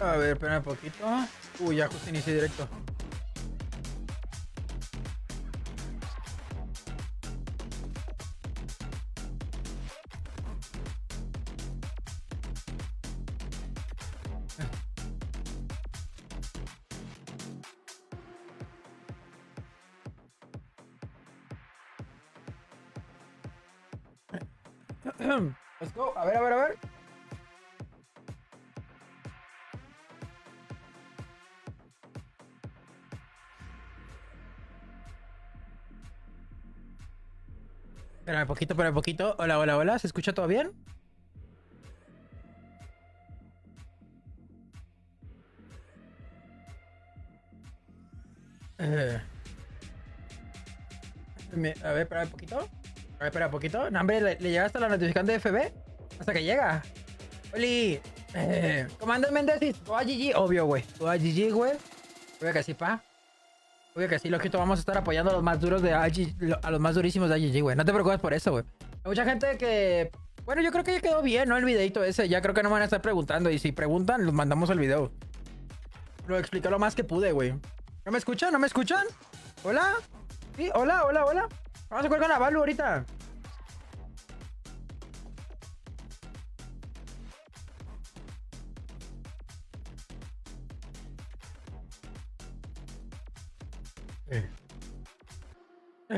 A ver, espera un poquito. Uy, ya justo inicié directo. Poquito, espérame poquito. Hola, hola, hola. ¿Se escucha todo bien? Eh. A ver, espera un poquito. A ver, espera un poquito. No, hombre, ¿le, le llega hasta la notificación de FB? Hasta que llega. Oli. Eh, Comando Mendecis. Tú a GG. Obvio, güey. Tú a GG, güey. Obvio que sí, pa. Obvio que sí, loquito. Vamos a estar apoyando a los más duros de a los más durísimos de AGG, güey. No te preocupes por eso, güey. Hay mucha gente que... Bueno, yo creo que ya quedó bien, ¿no? El videito ese. Ya creo que no van a estar preguntando. Y si preguntan, los mandamos al video. Lo expliqué lo más que pude, güey. ¿No me escuchan? ¿No me escuchan? ¿Hola? Sí, hola, hola, hola. Vamos a con la Balu ahorita.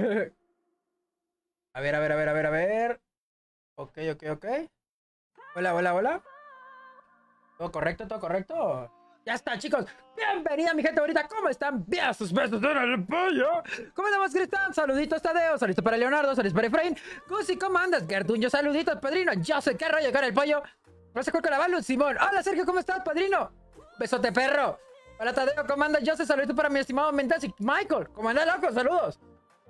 A ver, a ver, a ver, a ver, a ver. Ok, ok, ok. Hola, hola, hola. ¿Todo correcto? ¿Todo correcto? Ya está, chicos. Bienvenida, mi gente ahorita. ¿Cómo están? Bien, sus besos en el pollo. ¿Cómo estamos, Cristian? Saluditos, Tadeo. Saluditos para Leonardo. Saluditos para Efraín. Gusi, ¿cómo andas? Gertuño, saluditos, padrino. Yo sé qué rollo con el pollo. Jugar con la Simón. Hola, Sergio, ¿cómo estás, padrino? Besote, perro. Hola, Tadeo, ¿cómo andas? Yo sé, saluditos para mi estimado Mentasi. Michael, ¿cómo andas, loco? Saludos.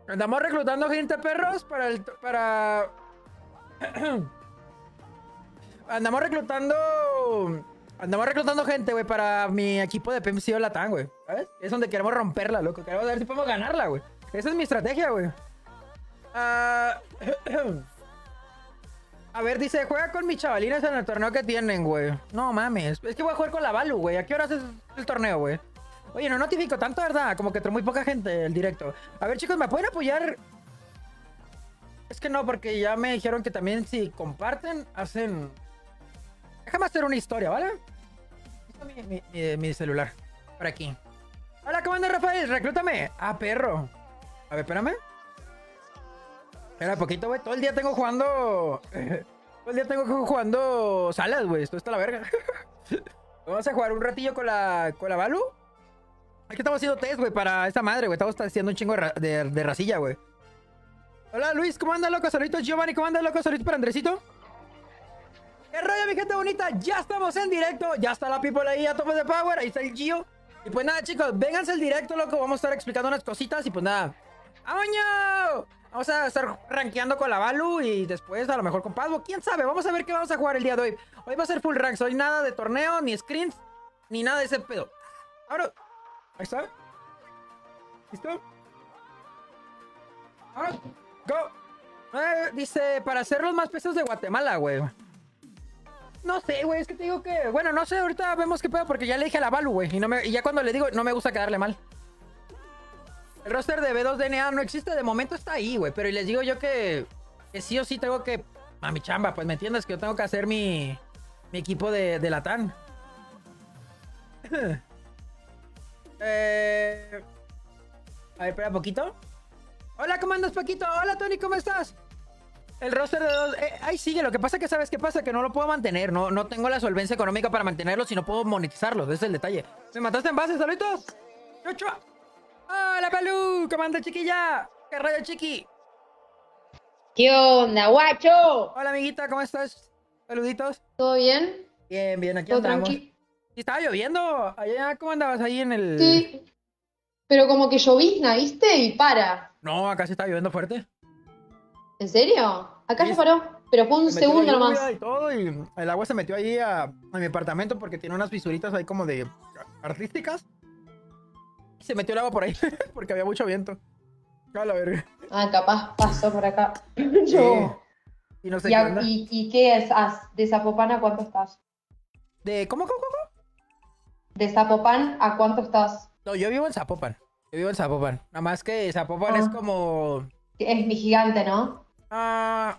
Andamos reclutando gente, perros, para el... para... Andamos reclutando... Andamos reclutando gente, güey, para mi equipo de PMCO Latam, güey. ¿Sabes? Es donde queremos romperla, loco. Queremos ver si podemos ganarla, güey. Esa es mi estrategia, güey. Ah, a ver, dice, juega con mis chavalines en el torneo que tienen, güey. No mames. Es que voy a jugar con la Balu, güey. ¿A qué horas es el torneo, güey? Oye, no notifico tanto, ¿verdad? Como que entró muy poca gente el directo. A ver, chicos, ¿me pueden apoyar? Es que no, porque ya me dijeron que también si comparten, hacen... Déjame hacer una historia, ¿vale? Mi celular. Por aquí. Hola, ¿cómo andas, Rafael? Reclútame. Ah, perro. A ver, espérame. Espera poquito, güey. Todo el día tengo jugando... Todo el día tengo jugando salas, güey. Esto está la verga. Vamos a jugar un ratillo con la, con la Balu. Aquí estamos haciendo test, güey, para esta madre, güey. Estamos haciendo un chingo de, ra- racilla, güey. Hola, Luis, ¿cómo anda, loco? Saluditos, Giovanni, ¿cómo anda, loco? Saluditos para Andresito. ¿Qué rollo, mi gente bonita? Ya estamos en directo. Ya está la people ahí a tope de power. Ahí está el Gio. Y pues nada, chicos, vénganse al directo, loco. Vamos a estar explicando unas cositas y pues nada. ¡Amoño! Vamos a estar rankeando con la Balu y después a lo mejor con Padbo. ¿Quién sabe? Vamos a ver qué vamos a jugar el día de hoy. Hoy va a ser full ranks. Hoy nada de torneo, ni screens, ni nada de ese pedo. Ahora... Ahí está. ¿Listo? Ahora, go. Dice, para hacer los más pesos de Guatemala, güey. No sé, güey, es que te digo que... Bueno, no sé, ahorita vemos qué pedo porque ya le dije a la Balu, güey. Y, y ya cuando le digo, no me gusta quedarle mal. El roster de B2DNA no existe, de momento está ahí, güey. Pero les digo yo que, que sí o sí tengo que... A mi chamba, pues me entiendes que yo tengo que hacer mi, mi equipo de, de Latán. eh... A ver, espera poquito. Hola, ¿cómo andas, Paquito? Hola, Tony, ¿cómo estás? El roster de dos... eh, ahí sigue, lo que pasa que, ¿sabes qué pasa? Que no lo puedo mantener, no, no tengo la solvencia económica para mantenerlo si no puedo monetizarlo, ese es el detalle. ¿Me mataste en base, saluditos? ¡Chocho! ¡Hola, Palú! ¿Cómo andas, chiquilla? ¿Qué rayo, chiqui? ¿Qué onda, guacho? Hola, amiguita, ¿cómo estás? Saluditos. ¿Todo bien? Bien, bien, aquí ¿Todo andamos. tranqui? Sí, estaba lloviendo. Allá, ¿cómo andabas ahí en el...? Sí. Pero como que llovizna, ¿viste? Y para. No, acá sí estaba lloviendo fuerte. ¿En serio? Acá Sí. ya paró. Pero fue un Se segundo nomás. Y todo, y el agua se metió ahí a, a mi apartamento porque tiene unas fisuritas ahí como de artísticas. Y se metió el agua por ahí porque había mucho viento. A la verga. Ah, capaz pasó por acá. Sí. Yo. Y no sé ¿Y, qué onda. y- y qué es? ¿De Zapopana cuánto estás? ¿De cómo, cómo, cómo? De Zapopan, ¿a cuánto estás? No, yo vivo en Zapopan. Yo vivo en Zapopan. Nada más que Zapopan es Ah. como. Es mi gigante, ¿no? ah,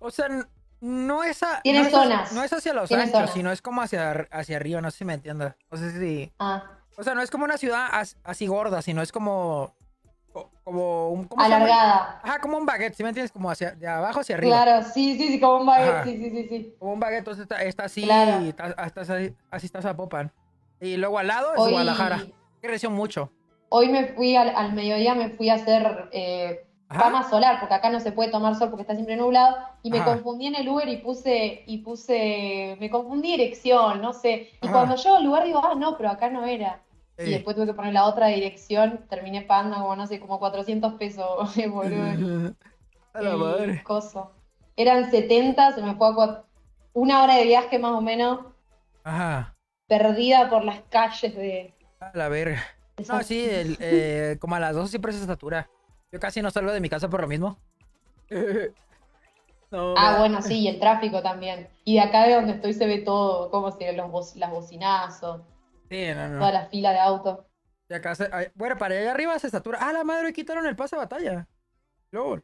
o sea, no es, a- es zonas. no es hacia los anchos, zonas. sino es como hacia, hacia arriba. No sé si me entiendas. No sé si. Ah, O sea, no es como una ciudad as- así gorda, sino es como. co- Como un. ¿cómo se llama? alargada. Ajá, como un baguette, ¿sí me entiendes? Como hacia de abajo hacia arriba. Claro, sí, sí, sí, como un baguette, Ajá. sí, sí, sí, sí. Como un baguette, entonces está, está así, Claro. está- hasta así, así está Zapopan. Y luego al lado es Hoy, Guadalajara. Creció mucho. hoy me fui al, al mediodía, me fui a hacer eh, cama solar, porque acá no se puede tomar sol porque está siempre nublado, y me Ajá. confundí en el Uber y puse, y puse, me confundí dirección, no sé. Y Ajá. cuando llego al lugar digo, ah, no, pero acá no era. Y después tuve que poner la otra dirección, terminé pagando como, no sé, como 400 pesos, boludo. A la el madre. coso. Eran 70, se me fue a una hora de viaje más o menos, Ajá. Perdida por las calles de... A la verga. No, sí, el, eh, como a las 12 siempre se satura. Yo casi no salgo de mi casa por lo mismo. No, Ah, bueno, sí, y el tráfico también. Y de acá de donde estoy se ve todo, se ven los bo- las bocinazos, Sí, no, no. toda la fila de autos. Y acá se- bueno, para allá arriba se satura. Ah, la madre, quitaron el pase de batalla. Luego,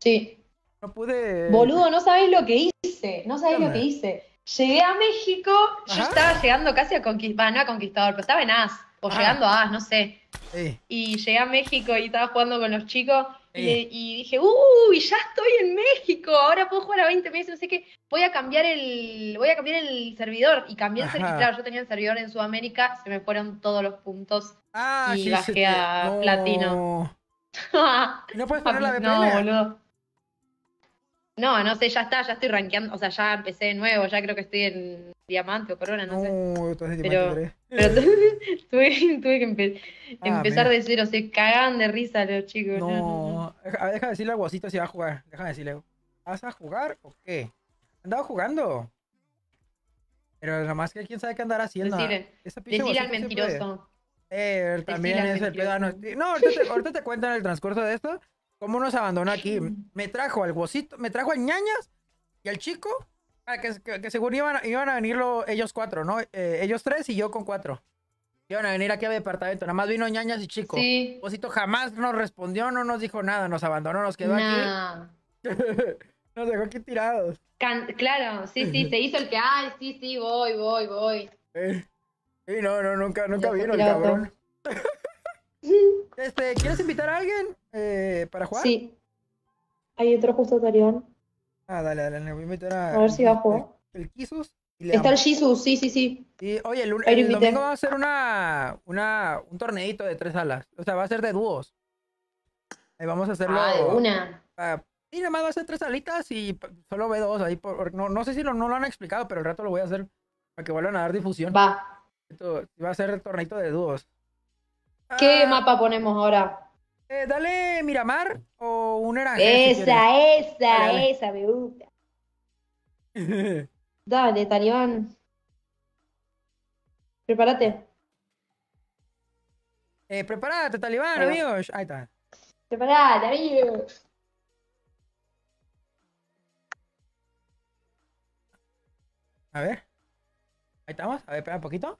Sí. no pude. Boludo, no sabéis lo que hice, no sabéis ¿Qué lo que hice. Llegué a México, yo estaba llegando casi a conquistar, no a conquistador, pero estaba en As, o Ajá. llegando a As, no sé. Sí. Y llegué a México y estaba jugando con los chicos y, y dije, uy, ya estoy en México, ahora puedo jugar a 20 meses, no sé qué, voy a cambiar el, voy a cambiar el servidor. Y cambié el servidor, claro, yo tenía el servidor en Sudamérica, se me fueron todos los puntos. Ah, Y sí, bajé te- a no. platino. ¿Y ¿No puedes poner la no, VPN? boludo. No, no sé, ya está, ya estoy rankeando, o sea, ya empecé de nuevo, ya creo que estoy en diamante o corona, no sé. No, entonces Pero- Diamante Pero tuve, tuve que empe- Ah, empezar mira. de cero, se cagaban de risa los chicos. No, no. Deja, deja decirle al Guasito si va a jugar. Déjame decirle. ¿Vas a jugar o qué? Andaba jugando. Pero nada más que quién sabe qué andará haciendo. Decirle al mentiroso. Eh, también es el pedano. No, ahorita te, ahorita te cuento en el transcurso de esto cómo nos abandonó aquí. Me trajo al Guasito, me trajo al ñañas y al chico. ah, que, que, que según iban, a- iban a venir lo- ellos cuatro, ¿no? Eh, ellos tres y yo con cuatro. Iban a venir aquí a mi departamento. Nada más vino ñañas y chico. Sí. Guasito jamás nos respondió, no nos dijo nada, nos abandonó, nos quedó aquí. Nos dejó aquí tirados. Can- claro, sí, sí, se hizo el que, ay, sí, sí, voy, voy, voy. Eh, Sí, no, no, nunca, nunca vino el cabrón. Este, ¿quieres invitar a alguien eh, para jugar? Sí. Hay otro justo Tarión. Ah, dale, dale, le voy a invitar a. A ver si va a jugar. El, el Kisus y Está el. Jesus, sí, sí, sí. Y, oye, el, el invité. domingo vamos a hacer una, una, un torneito de tres alas. O sea, va a ser de dúos. Ahí vamos a hacerlo. Ah, de una. ah, sí, nada más va a ser tres alitas y solo ve dos ahí. Por, no, no sé si lo, no lo han explicado, pero el rato lo voy a hacer para que vuelvan a dar difusión. Va. Esto va a ser torneito de dúos. ¿Qué Ah, mapa ponemos ahora? eh, dale Miramar o un si Esa, esa, Dale, esa, me gusta. Dale, Talibán. Prepárate. eh, prepárate, Talibán, Ahí amigos. Ahí está. Prepárate, amigo. A ver. Ahí estamos. A ver, espera un poquito.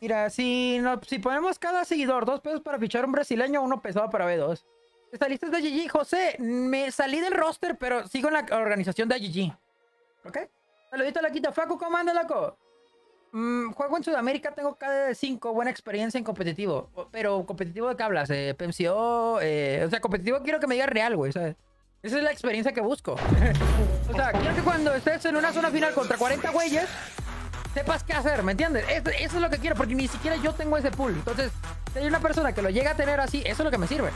Mira, si, si ponemos cada seguidor dos pesos para fichar un brasileño, uno pesado para B2. ¿Está listo de GG? José, me salí del roster, pero sigo en la organización de GG. ¿Ok? Saludito a la quita. Facu, ¿cómo anda, loco? Mm, juego en Sudamérica, tengo KD5, buena experiencia en competitivo. Pero competitivo de qué hablas? Eh, PMCO, eh, o sea, competitivo quiero que me digas real, güey, ¿sabes? Esa es la experiencia que busco. o sea, quiero que cuando estés en una zona final contra 40 güeyes, sepas qué hacer, ¿me entiendes? Eso, es lo que quiero, porque ni siquiera yo tengo ese pool. Entonces, si hay una persona que lo llega a tener así, eso es lo que me sirve.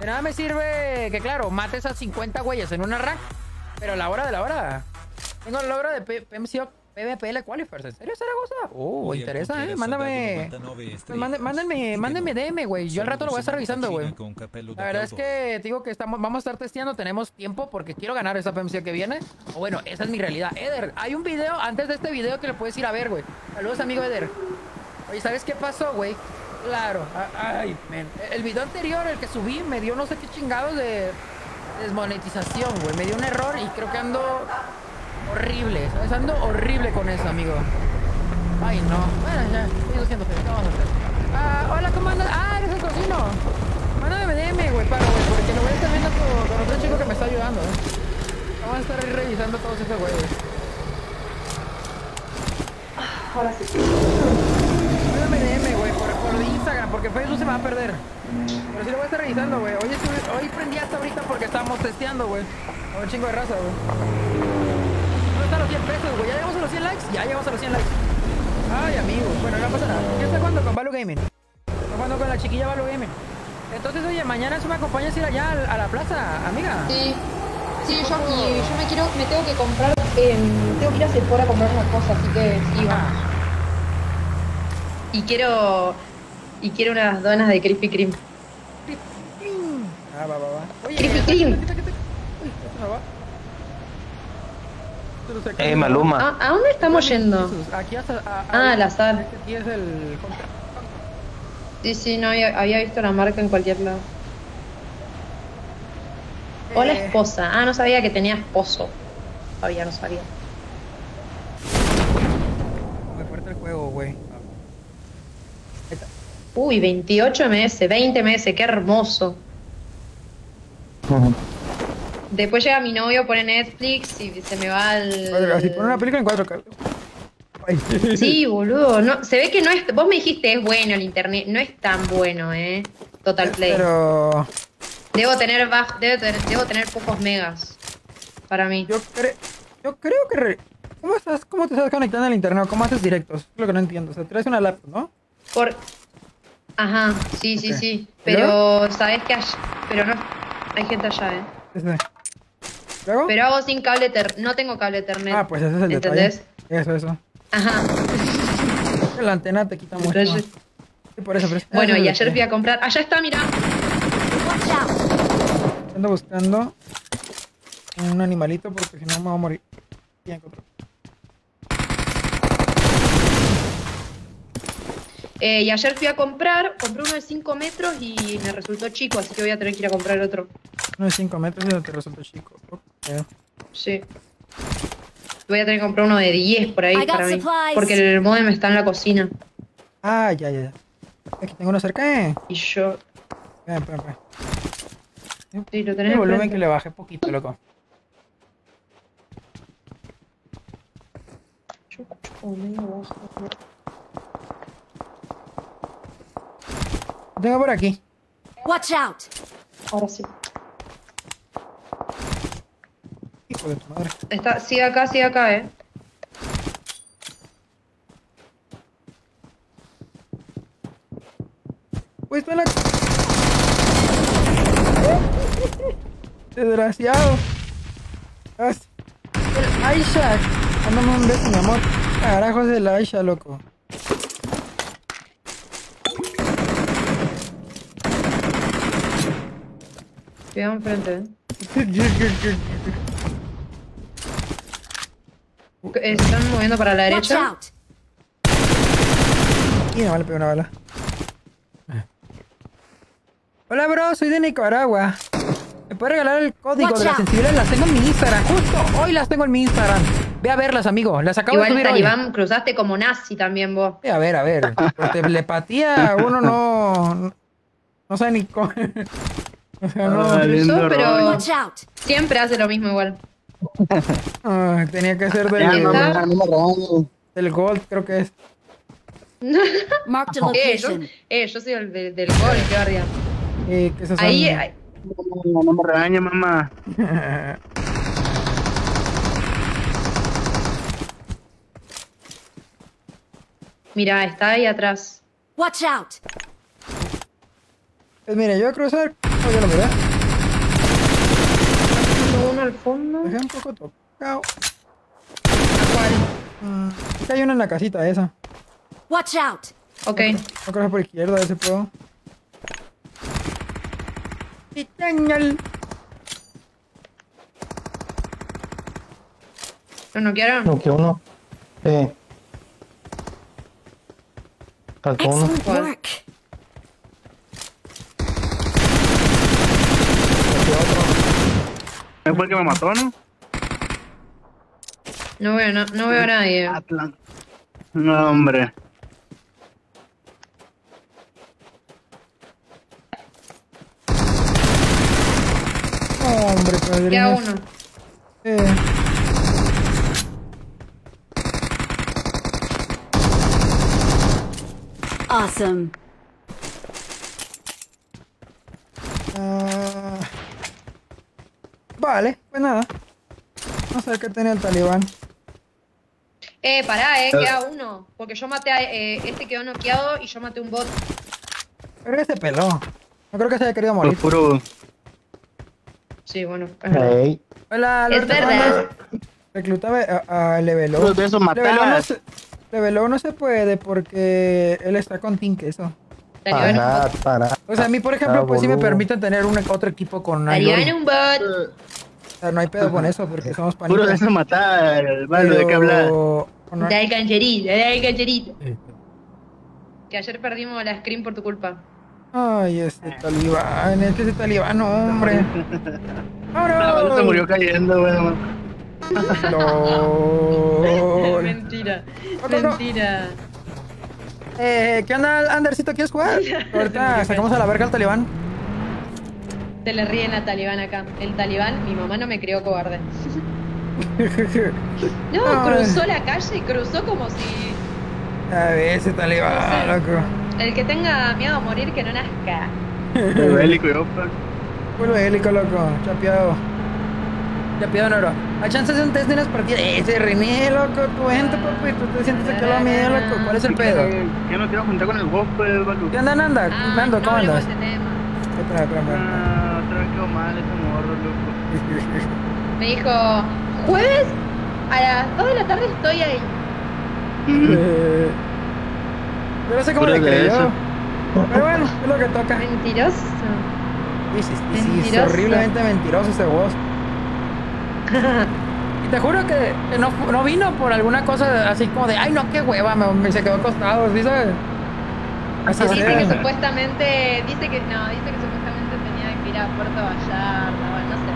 De nada me sirve que, claro, mates a 50 güeyes en una rank, pero a la hora de la hora, tengo el logro de PMCO PvPL Qualifiers. ¿En serio, Zaragoza? Oh, interesa, ¿eh? Mándame... 99 Pues mándenme, mándenme DM, güey. Yo al rato lo voy a estar revisando, güey. La verdad es que te digo que estamos, vamos a estar testeando, tenemos tiempo porque quiero ganar esa PMC que viene. O bueno, esa es mi realidad. Eder, hay un video antes de este video que le puedes ir a ver, güey. Saludos, amigo Eder. Oye, ¿sabes qué pasó, güey? Claro. Ay, men. El video anterior, el que subí, me dio no sé qué chingados de desmonetización, güey. Me dio un error y creo que ando horrible. ¿sabes? Ando horrible con eso, amigo. Ay, no. Bueno, ya. ¿Qué vamos a hacer? Ah, hola, ¿cómo andas? Ah, eres el cocino. Mándame DM, güey, paro, güey, porque lo voy a estar viendo con, con otro chico que me está ayudando, eh. Vamos a estar ahí revisando todos esos güeyes. Ahora sí. Mándame güey, por, por Instagram, porque Facebook se me va a perder. Pero sí lo voy a estar revisando, güey. Hoy, hoy prendí hasta ahorita porque estábamos testeando, güey. A un chingo de raza, güey. ¿Dónde están los 100 pesos, güey? ¿Ya llegamos a los 100 likes? Ya llegamos a los 100 likes. Ay, amigo. Bueno, no pasa nada. ¿Qué está jugando con Valo Gaming? Está jugando con la chiquilla Valo Gaming. Entonces, oye, mañana tú me acompañas a ir allá a, la plaza, amiga. Sí, sí, yo, y yo me quiero, me tengo que comprar, em, tengo que ir a Sephora a comprar una cosa, así que sí, vamos. Y quiero, y quiero unas donas de Krispy Kreme. ah, va, va, va. Oye, Krispy ¿qué- Kreme. qué- qué- qué- qué- Uy, esto no va. Esto no sé, Eh, Maluma. ¿A, a dónde estamos yendo? Aquí hasta. a- Ah, al azar. Este aquí es el. Sí, sí, no había, había visto la marca en cualquier lado. Hola Eh, esposa. Ah, no sabía que tenía esposo. Todavía no sabía. Muy fuerte el juego, güey. Uy, 28 MS, 20 MS, qué hermoso. Después llega mi novio, pone Netflix y se me va al... Así pon una película en 4K. Ay. Sí, boludo. No, se ve que no es... Vos me dijiste es bueno el internet. No es tan bueno, ¿eh? Total Play. Pero. Debo tener baj... debo, tener, debo tener pocos megas. Para mí. Yo, cre- yo creo que... re- ¿Cómo, estás, ¿Cómo te estás conectando al internet? ¿Cómo haces directos? Es lo que no entiendo. O sea, traes una laptop, ¿no? Por... Ajá, sí, sí, sí. ¿Y Pero, ¿sabes que Pero no... Hay gente allá, ¿eh? Ese. ¿Luego? Pero hago sin cable Ethernet. No tengo cable Ethernet. Ah, pues ese es el ¿Entendés? detalle. Eso, eso. Ajá. La antena te quita mucho. Entonces- Sí, por eso, pero ese Bueno, y ayer fui a comprar. Allá está, mira. Ando buscando un animalito porque si no me voy a morir. Ya encontré. Eh, y ayer fui a comprar, compré uno de 5 metros y me resultó chico, así que voy a tener que ir a comprar otro. Uno de 5 metros y te resultó chico. Ok. Sí. Voy a tener que comprar uno de 10 por ahí para mí. Porque el modem está en la cocina. Ah, ya, ya, ya. Aquí tengo uno cerca, eh. Y yo. Ven, ven, ven. Sí, lo El tenés volumen enfrente. que le bajé poquito, loco. Yo escucho como medio bajo. Lo tengo por aquí. Watch out! Ahora sí. Hijo de tu madre. Está, sigue acá, sigue acá, eh. Uy, está en la... Desgraciado. El Aisha. Mándame un beso, mi amor. Carajo es el Aisha, loco. Cuidado enfrente, eh. Se están moviendo para la derecha. Y no le pegó una bala. Hola, bro. Soy de Nicaragua. ¿Me puedes regalar el código Watch de las sensibles? Las tengo en mi Instagram. Justo hoy las tengo en mi Instagram. Ve a verlas, amigo. Las acabo de Igual subir hoy. Talibán cruzaste como nazi también vos. Sí, a ver, a ver. Por telepatía uno no. No sabe ni cómo. O sea, no. Lindo Cruzó, pero rollo. Watch out! siempre hace lo mismo igual. Ah, tenía que ser del, del Gold, creo que es. Marked a Eh, yo, eh, yo soy el de- del gol, qué barria. Eh, que son- Ahí, ahí- No, no me regañes, mamá. mira, está ahí atrás. Watch out! Pues mire, yo voy a cruzar. Oh, ya lo miré. Al fondo. Dejé un poco tocado. ¿Cuál? Acá hay uno en la casita esa. Watch out! Ok. No creo por izquierda ese puedo. Señal. ¿Lo noquearon? No, que uno. Eh. Faltó uno. Excellent ¿Cuál? work! ¿Es fue el que me mató, no? No veo, no, no veo a nadie. Atlan. No, hombre. No, hombre, padrino. Queda uno. Eh. Awesome. Ah, vale, pues nada. Vamos a ver qué tiene el talibán. Eh, pará, eh, queda uno. Porque yo maté a. Eh, este quedó noqueado y yo maté un bot. Pero ese peló. No creo que se haya querido morir. puro. Sí, bueno. es verdad. Ey. Hola, Es Alberto. verdad. Reclútame a, a esos Levelo no, se, Levelo no se puede porque él está con Team Queso. Es Para, para. O sea, a mí, por ejemplo, pues sí me permiten tener un, otro equipo con Talibán es Ayori. un bot. O sea, no hay pedo con eso porque somos Puro de panitas. esos matar. Vale, ¿de qué hablar? Pero- Dale cancherito, dale cancherito. Que ayer perdimos la screen por tu culpa. Ay, este talibán, es que ese talibán, no, hombre. Ah, bueno, se murió cayendo, bueno. No. mentira, No, no, no. mentira. Eh, ¿Qué onda, Andercito? ¿Quieres jugar? Ahorita sacamos a la verga al talibán. Se le ríen a talibán acá. El talibán, mi mamá no me crió cobarde. No, Ay. cruzó la calle y cruzó como si A ver, ese talibán, loco. el que tenga miedo a morir que no nazca. El bélico y opa. Puro hélico, loco. Chapeado. Chapeado en oro. A chances de un test de unas partidas. Ese René, loco. Tu gente, papi. Tú te sientes aquí a la mía, loco. ¿Cuál es el pedo? Yo no quiero juntar con el WOP, pues, Balu. ¿Qué onda, Nanda? Ah, Nando, no ¿cómo andas? Espera, espera, espera. Ah, otra vez quedó mal ese morro, loco. Me dijo, jueves a las 2 de la tarde estoy ahí. Eh, Yo no sé cómo le creyó. Pero bueno, es lo que toca. Mentiroso. Sí, sí, sí, sí, es Mentiroso. horriblemente mentiroso ese voz. Y te juro que, no, no vino por alguna cosa así como de, ay, no, qué hueva, me, me se quedó acostado, ¿sí sabes? Así. Dice que supuestamente, dice que, no, dice que supuestamente tenía que ir a Puerto Vallarta, bueno, no sé.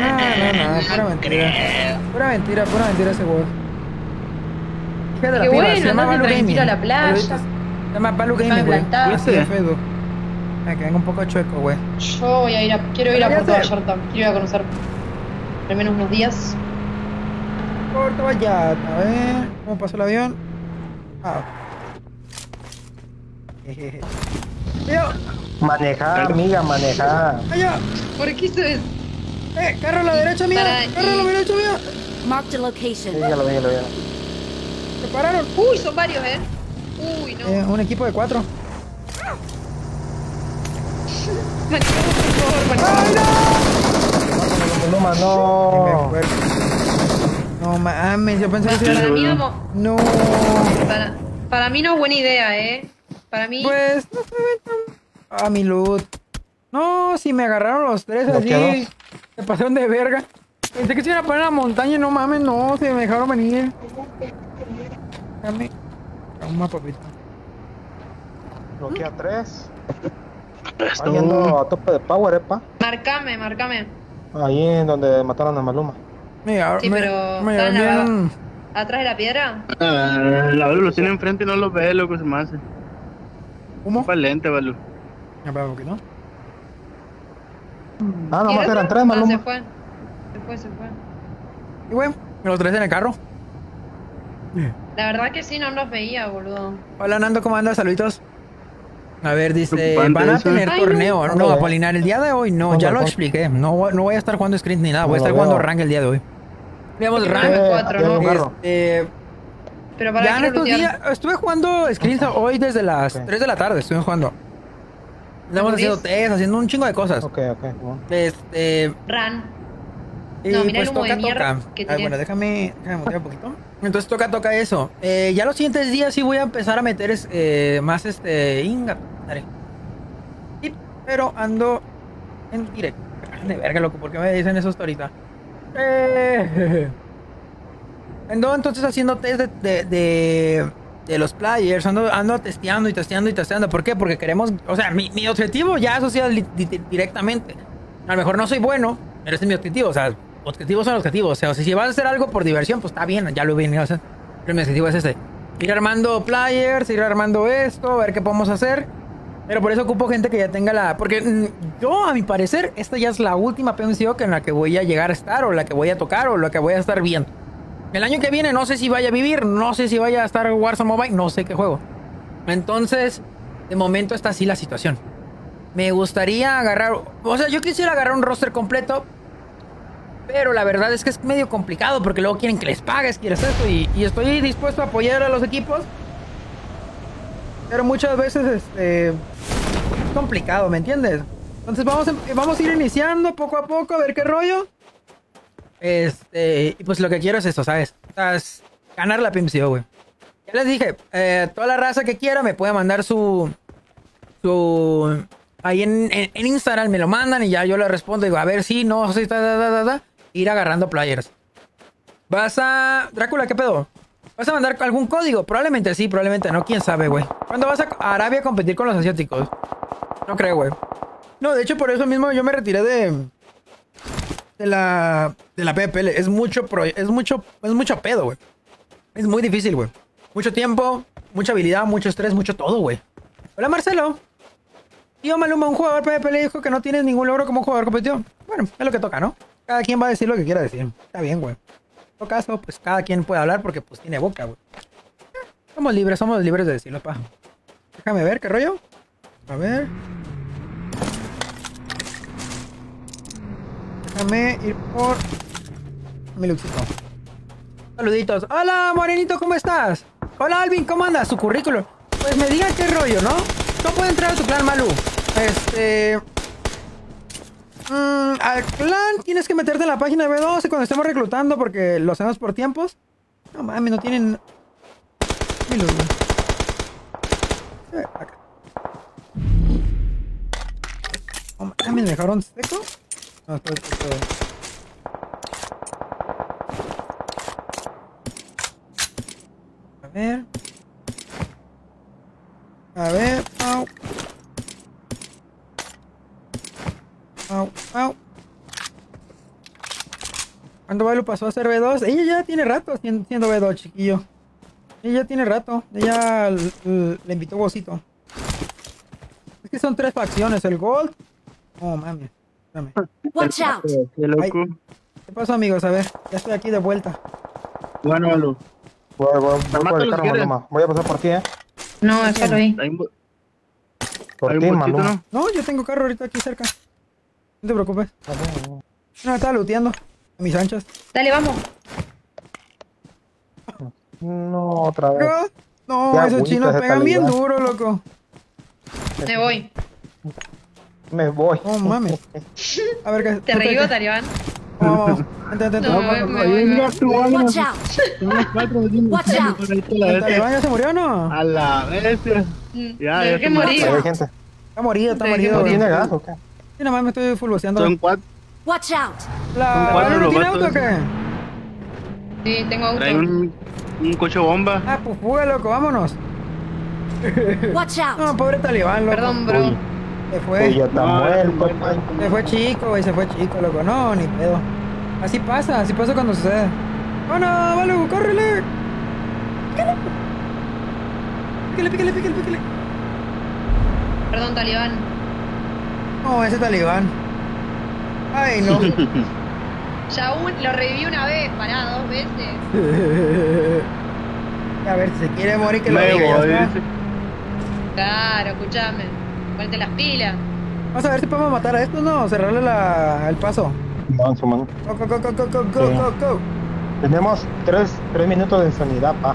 No, no, no, pura mentira. Pura mentira, pura mentira ese la Qué bueno, se tranquilo Gaming. a la playa. Se llama Balu Gaming, güey. Me quedé un poco chueco, güey. Yo voy a ir a, quiero ir a ya Puerto. Vallarta, quiero ir a conocer al menos unos días. Puerto Vallarta, a ver. ¿Cómo pasó el avión? Ah. Jejeje. ¡Yo! Maneja, amiga, maneja. ¡Allá! ¿Por qué eso es? ¡Eh! ¡Carro a la derecha mía! ¡Carro a la y- derecha mía! Marked a Sí, location. ya lo vi, ya lo vi. ¡Se pararon! Uy, son varios, ¿eh? Uy, no. Eh, un equipo de cuatro. Manejamos, por favor. Luma, no. No mames, yo pensé que se Para iba mí, a... vamos- No. para, para mí no es buena idea, ¿eh? Para mí, Pues no se ve tan. Ah, mi loot. No, si me agarraron los tres así. Se pasaron de verga. Pensé que se iban a poner en la montaña no mames, no, se me dejaron venir. Dame. Calma, papito. Bloquea tres. Ahí ando a tope de power, epa. marcame, marcame. Ahí en donde mataron a Maluma. Mira, Sí, me, pero me bien. ¿Atrás de la piedra? Ah, la Balu lo tiene enfrente y no lo ve, loco, se me hace. ¿Cómo? Valente, Balu. Ya, un poquito. Ah, ¿Y nomás el eran tres, Ah, se Maluma. fue. Se fue, se fue. Y bueno, me los traes en el carro. La verdad que sí, no los veía, boludo. Hola Nando, ¿cómo andas? Saluditos. A ver, dice, van a eso. tener Ay, torneo. no. No, No, Apolinar, el día de hoy no, No, ya lo expliqué. No, voy- no voy a estar jugando screen ni nada, voy a estar jugando rank el día de hoy. Veamos rank. Eh, un carro. Este, Pero para ya en estos días, estuve jugando screens hoy desde las Ok. 3 de la tarde, estuve jugando. Estamos haciendo test, haciendo un chingo de cosas. Ok, ok. bueno. Este, Run. y No, mira el pues humo de toca, mierda toca. que Ay, tiré. bueno, déjame, déjame mutear un poquito. Entonces toca, toca eso. Eh, ya los siguientes días sí voy a empezar a meter eh, más este, inga. Sí, pero ando en directo. De verga, loco, ¿por qué me dicen eso hasta ahorita? Eh, ando entonces haciendo test de, de, de, los players, ando, ando testeando y testeando y testeando. ¿Por qué? Porque queremos, o sea, mi, mi objetivo ya asociado li- di- directamente. A lo mejor no soy bueno, pero ese es mi objetivo. O sea, objetivos son objetivos. O sea, si vas a hacer algo por diversión, pues está bien, ya lo he venido a hacer. Pero mi objetivo es este. Ir armando players, ir armando esto, a ver qué podemos hacer. Pero por eso ocupo gente que ya tenga la... Porque mm, yo, a mi parecer, esta ya es la última PMCO que en la que voy a llegar a estar, o la que voy a tocar, o la que voy a estar viendo. El año que viene no sé si vaya a vivir, no sé si vaya a estar Warzone Mobile, no sé qué juego. Entonces, de momento está así la situación. Me gustaría agarrar... O sea, yo quisiera agarrar un roster completo, pero la verdad es que es medio complicado porque luego quieren que les pagues, quieres esto y, estoy dispuesto a apoyar a los equipos. Pero muchas veces este, es complicado, ¿me entiendes? Entonces vamos, a- vamos a ir iniciando poco a poco a ver qué rollo. Este, y pues lo que quiero es eso, ¿sabes? Es ganar la PMCO, güey. Ya les dije, eh, toda la raza que quiera me puede mandar su. su. Ahí en, en- Instagram me lo mandan y ya yo le respondo. Digo, a ver si no, sí, ta, ta, ta, ta, ir agarrando players. Vas a. Drácula, ¿qué pedo? ¿Vas a mandar algún código? Probablemente sí, probablemente no, quién sabe, güey. ¿Cuándo vas a Arabia a competir con los asiáticos? No creo, güey. No, de hecho, por eso mismo yo me retiré de. De la. De la PPL. Es mucho. pro- es mucho. Es mucho pedo, güey. Es muy difícil, güey. Mucho tiempo, mucha habilidad, mucho estrés, mucho todo, güey. Hola, Marcelo. Tío Maluma, un jugador PvP dijo que no tienes ningún logro como jugador competitivo. Bueno, es lo que toca, ¿no? Cada quien va a decir lo que quiera decir. Está bien, güey. En todo caso, pues cada quien puede hablar porque pues tiene boca, güey. Somos libres, somos libres de decirlo, pa. Déjame ver, ¿qué rollo? A ver. Déjame ir por mi luxito. Saluditos. Hola, Morenito, ¿cómo estás? Hola, Alvin, ¿cómo andas? Su currículum. Pues me digan qué rollo, ¿no? No puedo entrar a tu clan, Malu. Este... mm, al clan tienes que meterte en la página de B12 cuando estemos reclutando porque lo hacemos por tiempos. No mames, no tienen... Eh, acá. No mames, ¿me dejaron seco? No, espera, espera. A ver. A ver. Au. Au, au. ¿Cuándo Balu pasó a ser B2? Ella ya tiene rato sien- siendo B2, chiquillo. Ella ya tiene rato. Ella le invitó Bocito. Es que son tres facciones. El Gold. Oh, mami. Espérame. Watch out! Qué loco. ¿Qué pasó, amigos? A ver. Ya estoy aquí de vuelta. Bueno, Malu. Voy, voy, voy por Mátalo el carro. Maluma. Voy a pasar por ti, eh. No, déjalo ahí. Por ti, Maluma. No, yo tengo carro ahorita aquí cerca. No te preocupes. No, estaba looteando. A mis anchas. Dale, vamos. No, otra vez. No, Qué esos chinos pegan bien duro, loco. Me voy. Me voy. Oh, mames. A ver, ¿qué? ¿Te qué- Talibán? Vamos, vamos. No. Watch out! Watch out. por ahí toda la ¿El vez. talibán ya se murió o no? A la bestia. Mm, Ya, ya se morir. Ahí hay gente. Está morido, está morido. ¿No tiene gas o qué? Sí, nada más me estoy fulboceando. Son cuatro. Watch out! ¿La cuatro no tiene auto o qué? Sí, tengo auto. Trae un, un coche bomba. Ah, pues fuga, loco, vámonos. Watch out! No, pobre talibán, loco. Perdón, bro. Uy, Se uy, fue. ya está No, muerto, no, pa. Se fue chico, güey, se fue chico, loco. No, ni pedo. Así pasa, así pasa cuando sucede. ¡Oh, no! ¡Vale, córrele! Píquele, píquele, píquele, píquele. Perdón, Talibán. No, ese talibán. Ay, no. Ya un, lo reviví una vez, pará, dos veces. A ver, si se quiere morir, que lo Me diga. voy. Claro, escúchame. Ponete las pilas. Vamos a ver si podemos matar a estos, ¿no? Cerrarle la, el paso. Mano. Go, go, go, go, go, go, go, go, go. Tenemos tres, tres minutos de sanidad, pa.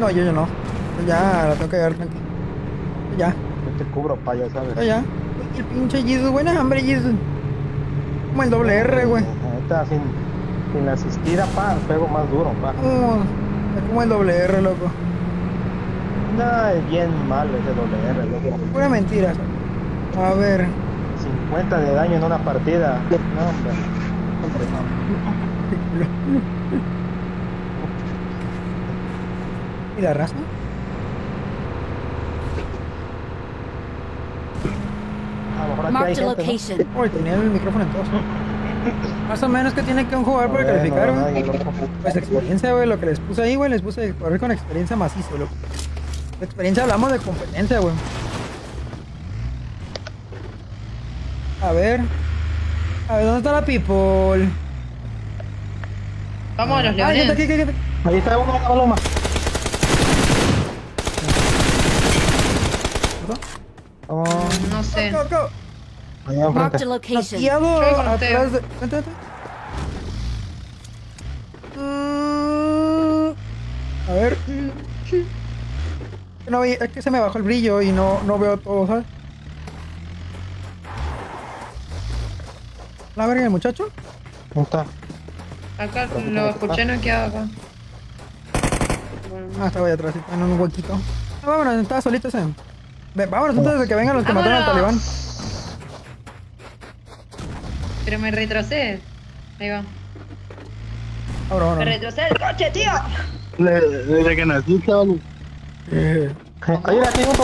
No, yo, yo no. Yo ya la tengo que llevar tranquilo. Yo ya, Yo te cubro, pa, ya sabes. yo ya. El pinche Jesus, buena hambre, Jesus. Como el doble R, güey. Ahorita sin, sin la asistida, pa, pego más duro, pa. Como, es como el doble R, loco. No, es bien malo ese doble R, loco. Pura mentira. A ver. 50 de daño en una partida. No, hombre. Hombre, no. ¿Y la raza? Lo mejor aquí hay Marked a gente, ¿no? location. Uy, tenía el micrófono en todos. Más o menos que tiene que un jugador para calificar, güey. Pues experiencia, güey, lo que les puse ahí, güey, les puse correr con experiencia macizo, loco. De experiencia hablamos de competencia, güey. A ver. A ver, ¿dónde está la people? Vamos a los Ah, ya está aquí, aquí, aquí. Ahí está uno, una paloma. Vamos, No sé. Go, go, go. allá Marked enfrente. a location. Noqueado atrás de... Vente, vente. Mm, A ver. No, vi- es que se me bajó el brillo y no, no veo todo, ¿sabes? La verga, el muchacho. ¿Dónde está? Acá lo escuché noqueado acá. Ah, estaba ahí atrás, en un huequito. Ah, vámonos, estaba solito ese. Vámonos antes de que vengan los que mataron al talibán. Pero me retrocede. Ahí va. Me retrocede el coche, tío. Le- Desde que nací, chaval. Eh, Ahí. De Watch frente, out.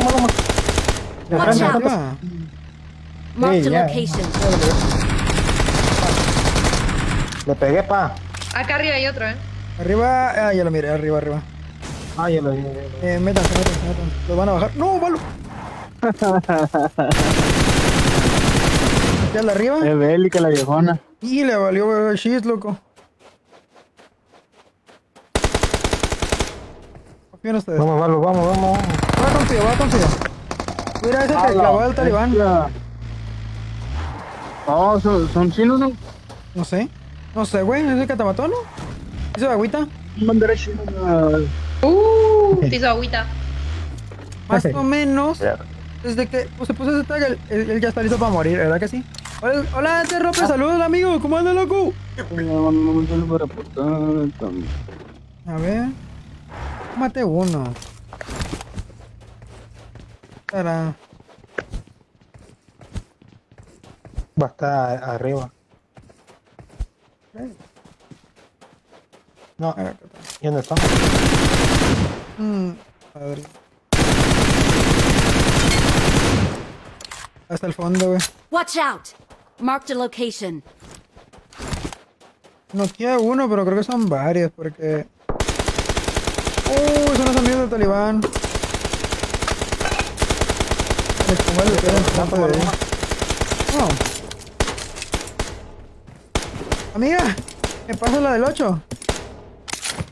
de frente. arriba. Marked Sí, a ya. location. Le pegué, pa. Acá arriba hay otro, eh. Arriba, ah, ya lo miré, arriba, arriba. Ah, ya lo vi. Eh, métanse, métanse, métanse. Los van a bajar. ¡No, malo! ¿Ya de arriba? Es bélica la viejona. Y le valió el shit, loco. Confíen ustedes. Vamos, vamos, vamos, vamos. Va confío, va confío. Mira ese que clavó al talibán. Oh, son, son chinos, ¿no? No sé. No sé, güey. ¿Ese que te mató, no? ¿Hizo agüita? Bandera china. Uh, te hizo agüita. Más o menos. Desde que pues, se puso ese tag, él, él- él ya está listo para morir, ¿verdad que sí? Hola, hola Ante Rope, saludos amigo, ¿cómo anda loco? A ver. Mate uno. Para. Va a estar arriba. No, A ver. ¿y dónde está? Mm, padre. Hasta el fondo, güey. Watch out. Marked a location. No queda uno, pero creo que son varios, porque. Uy, son los amigos del talibán. Les pongo el dedo ellos. Oh. Amiga, ¿me pasa la del 8?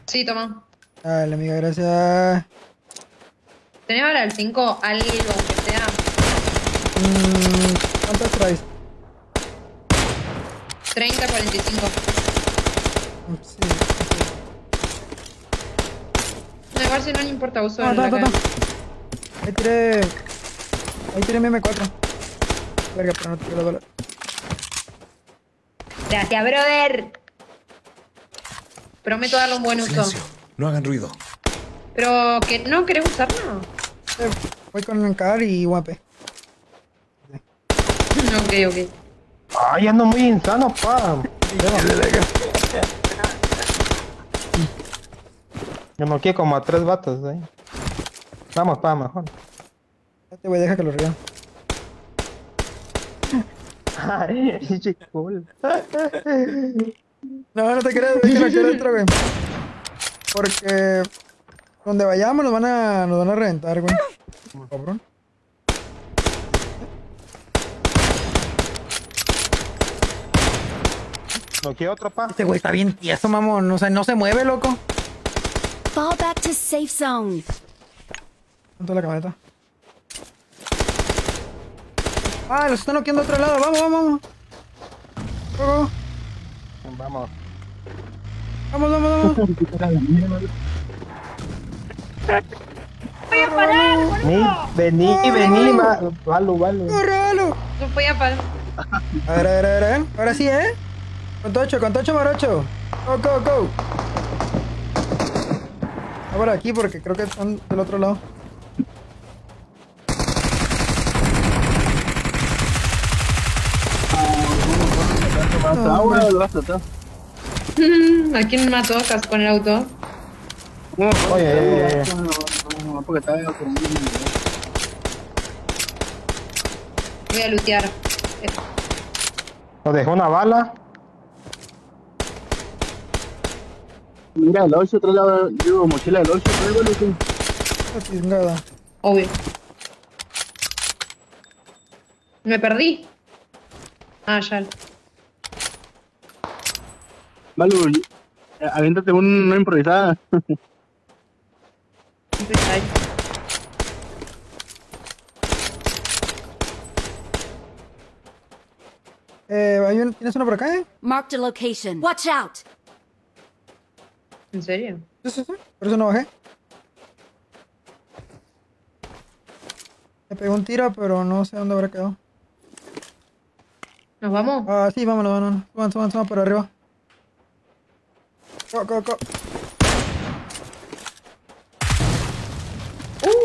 Sí, toma. Dale, amiga, gracias. ¿Tenés ahora el 5? Algo que sea. Mm, ¿Cuántas traes? 30, 45. Mm, Sí, igual si no le importa uso en ta, la ta, ta. Ahí tiré. Ahí tiré mi M4. Verga, pero no te quiero balas. Gracias, brother. Prometo darle un buen uso. Silencio. No hagan ruido. Pero que no querés usarlo. Voy con el car y UAP. Ok, ok. Ay, ando muy insano, pa. Yo no quiero como a tres vatos ahí. Vamos, pa, mejor. Este güey, deja que lo rían. Ay, chico. No, no te creas, déjalo aquí adentro, güey. Porque donde vayamos nos van a, nos van a reventar, güey. Cabrón. No quiero otro, pa. Este güey está bien tieso, mamón. O sea, no se mueve, loco. Fall back to safe zone. ¿Dónde la camioneta? Ah, los están noqueando a otro lado. Vamos, vamos, vamos. Vamos, Vamos. vamos, vamos. vamos. Voy a parar, Vení, vení, vení, va. Valo, valo. No voy a parar. A ver, a ver, a ver. Ahora sí, ¿eh? Con tocho, con tocho marocho. Go, go, go. Voy por aquí porque creo que están del otro lado. Vas a tratar. ¿A quién mató Cas con el auto? No, Oye, eh, eh, no, no, no, porque estaba Voy a lootear. Eh, nos dejó una bala. Mira, el 8, trae la digo, mochila del 8, traigo loco. La chingada. Obvio. Me perdí. Ah, ya. Vale, eh, aviéntate un- una improvisada. Ahí. Eh, ¿Tienes uno por acá, eh? Marked a location. Watch out! ¿En serio? Sí, sí, sí. Por eso no bajé. Me pegó un tiro, pero no sé dónde habrá quedado. ¿Nos vamos? Ah, sí, vámonos, vámonos. Suban, suban, suban por arriba. Co, co, co.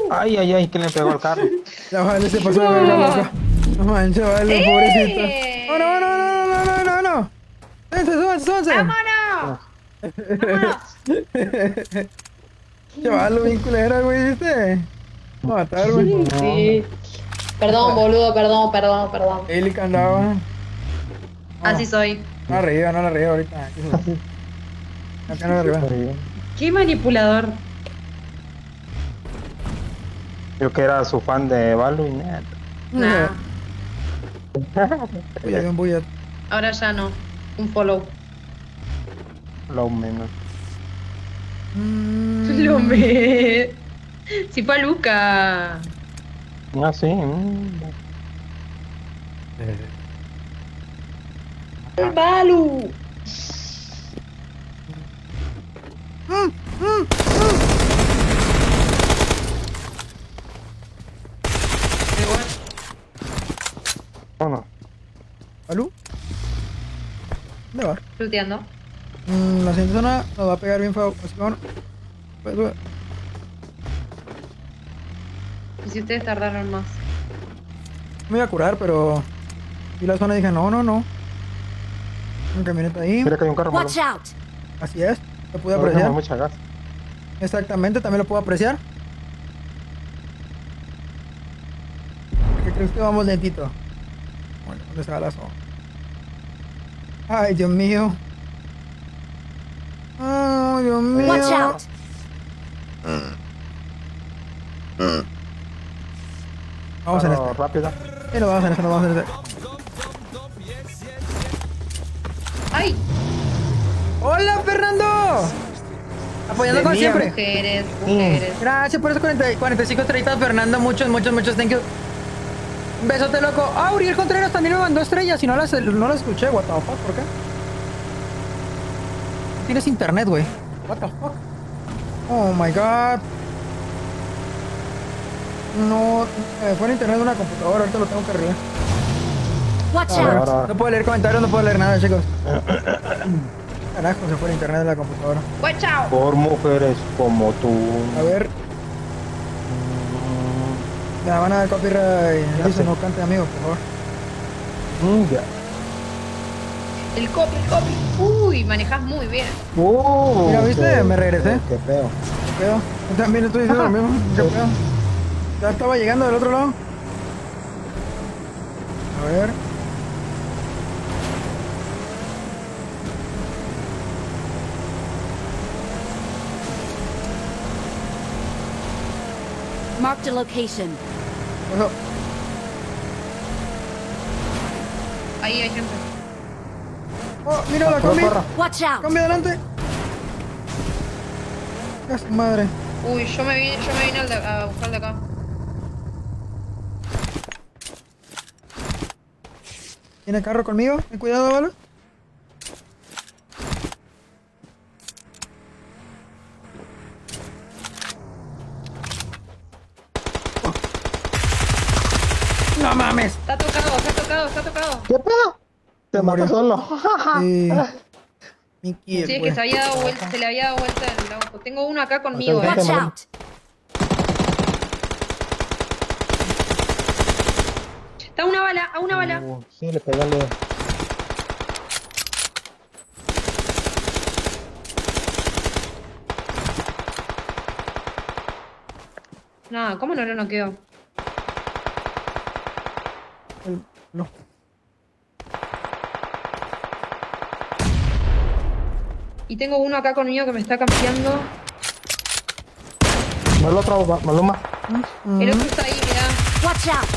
Ay, ay, ay, ¿quién le pegó al carro? Ya vale, se pasó de verga. No manches, vale, pobrecito. No, no, no, no, no, no, no, no. Súbanse, súbanse, súbanse. Chaval, bien culera, güey, ¿viste? Matar, güey. Sí. Perdón, boludo, perdón, perdón, perdón. Eli que andaba. Así soy. No la arriba, no la arriba ahorita. Acá no la arriba. Qué manipulador. Yo que era su fan de Valo y neta. Nah. Ahora ya no. Un follow. Lo menos. Mm, Lo me. Si fue a Luca. Ah, sí. mm. El Balu. Bueno, ¿Alú? ¿Dónde va? Luteando. Mm, la siguiente zona nos va a pegar bien feo. Así que bueno. Pues, sube. Y si ustedes tardaron más. Me iba a curar, pero. Y la zona dije, no, no, no. Un camioneta ahí. mira que hay un carro. Watch out! Así es. Lo pude apreciar. mucha gas. Exactamente, también lo puedo apreciar. ¿Qué crees que vamos lentito? Bueno, ¿dónde va la zona? Ay, Dios mío. Ay, Dios mío. Watch out! Vamos en Carro este. rápido. Sí, lo vamos en este, lo vamos en este. ¡Ay! ¡Hola, Fernando! Apoyando como siempre. Mujeres, mujeres. Gracias por esos 40 45 estrellitas, Fernando. Muchos, muchos, muchos thank you. Un besote, loco. Ah, Uriel Contreras también me mandó estrellas y no las, no las escuché. What the fuck, ¿por qué? Tienes internet, güey. What the fuck? Oh my god. No, eh, fue el internet de una computadora. Ahorita lo tengo que arreglar. Watch A ver, out! No puedo leer comentarios, no puedo leer nada, chicos. Carajo, se fue el internet de la computadora. Watch out. Por mujeres como tú. A ver. Me van a dar copyright. Ya Dice, no cante, amigo, por favor. Mm, ya. El copy, el copy. Uy, manejas muy bien. Uh, Mira, ¿viste? qué- Me regresé. Qué feo. ¿Qué pedo? Yo también estoy diciendo lo mismo. ¿Qué pedo? Ya estaba llegando del otro lado. A ver. Marked a location. Ahí hay gente. Oh, mira la combi. corre. Watch out! Combi adelante. ¡A su madre! Uy, yo me vine, yo me vine al de- a buscar el de acá. ¿Tiene carro conmigo? Ten cuidado, ¿vale? No mames. Está tocado, está tocado, está tocado. ¿Qué pedo? Te Murió. solo. Sí. Mickey, Sí, es que se había dado vuelta, se le había dado vuelta el auto. Tengo uno acá conmigo, eh. Watch out! Está una bala, a una bala. Uh, sí, le dedo. Nada, ¿cómo no lo noqueó? El- no. Y tengo uno acá conmigo que me está cambiando. Me lo otro, me lo más. El otro está ahí, mirá. Watch out!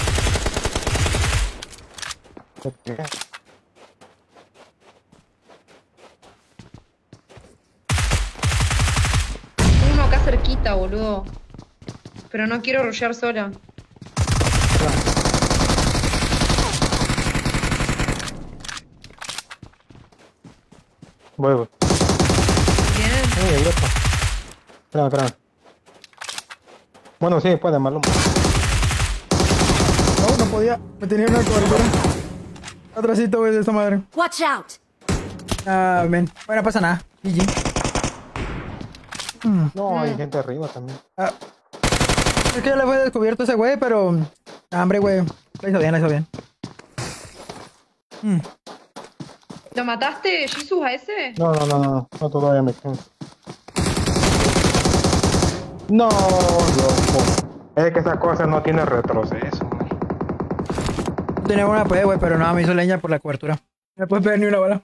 Uno acá cerquita, boludo. Pero no quiero rushear sola. Voy, voy. El otro. Espérame, espérame. Bueno, sí, puede, Maluma. No, no podía. Me tenía una cobertura. Atrasito, güey, de esta madre. Watch out! Ah, men. Bueno, no pasa nada. GG. No, hay gente arriba también. Ah. Es que ya le fue descubierto ese güey, pero. ah, Hambre, güey. Lo hizo bien, lo hizo bien. Mm. ¿Lo mataste, Jesus, a ese? No, no, no, no, no todavía me quedo. No, loco. Es que esa cosa no tiene retroceso. man. Tenía buena P, güey, pero no, me hizo leña por la cobertura. No puedes pegar ni una bala.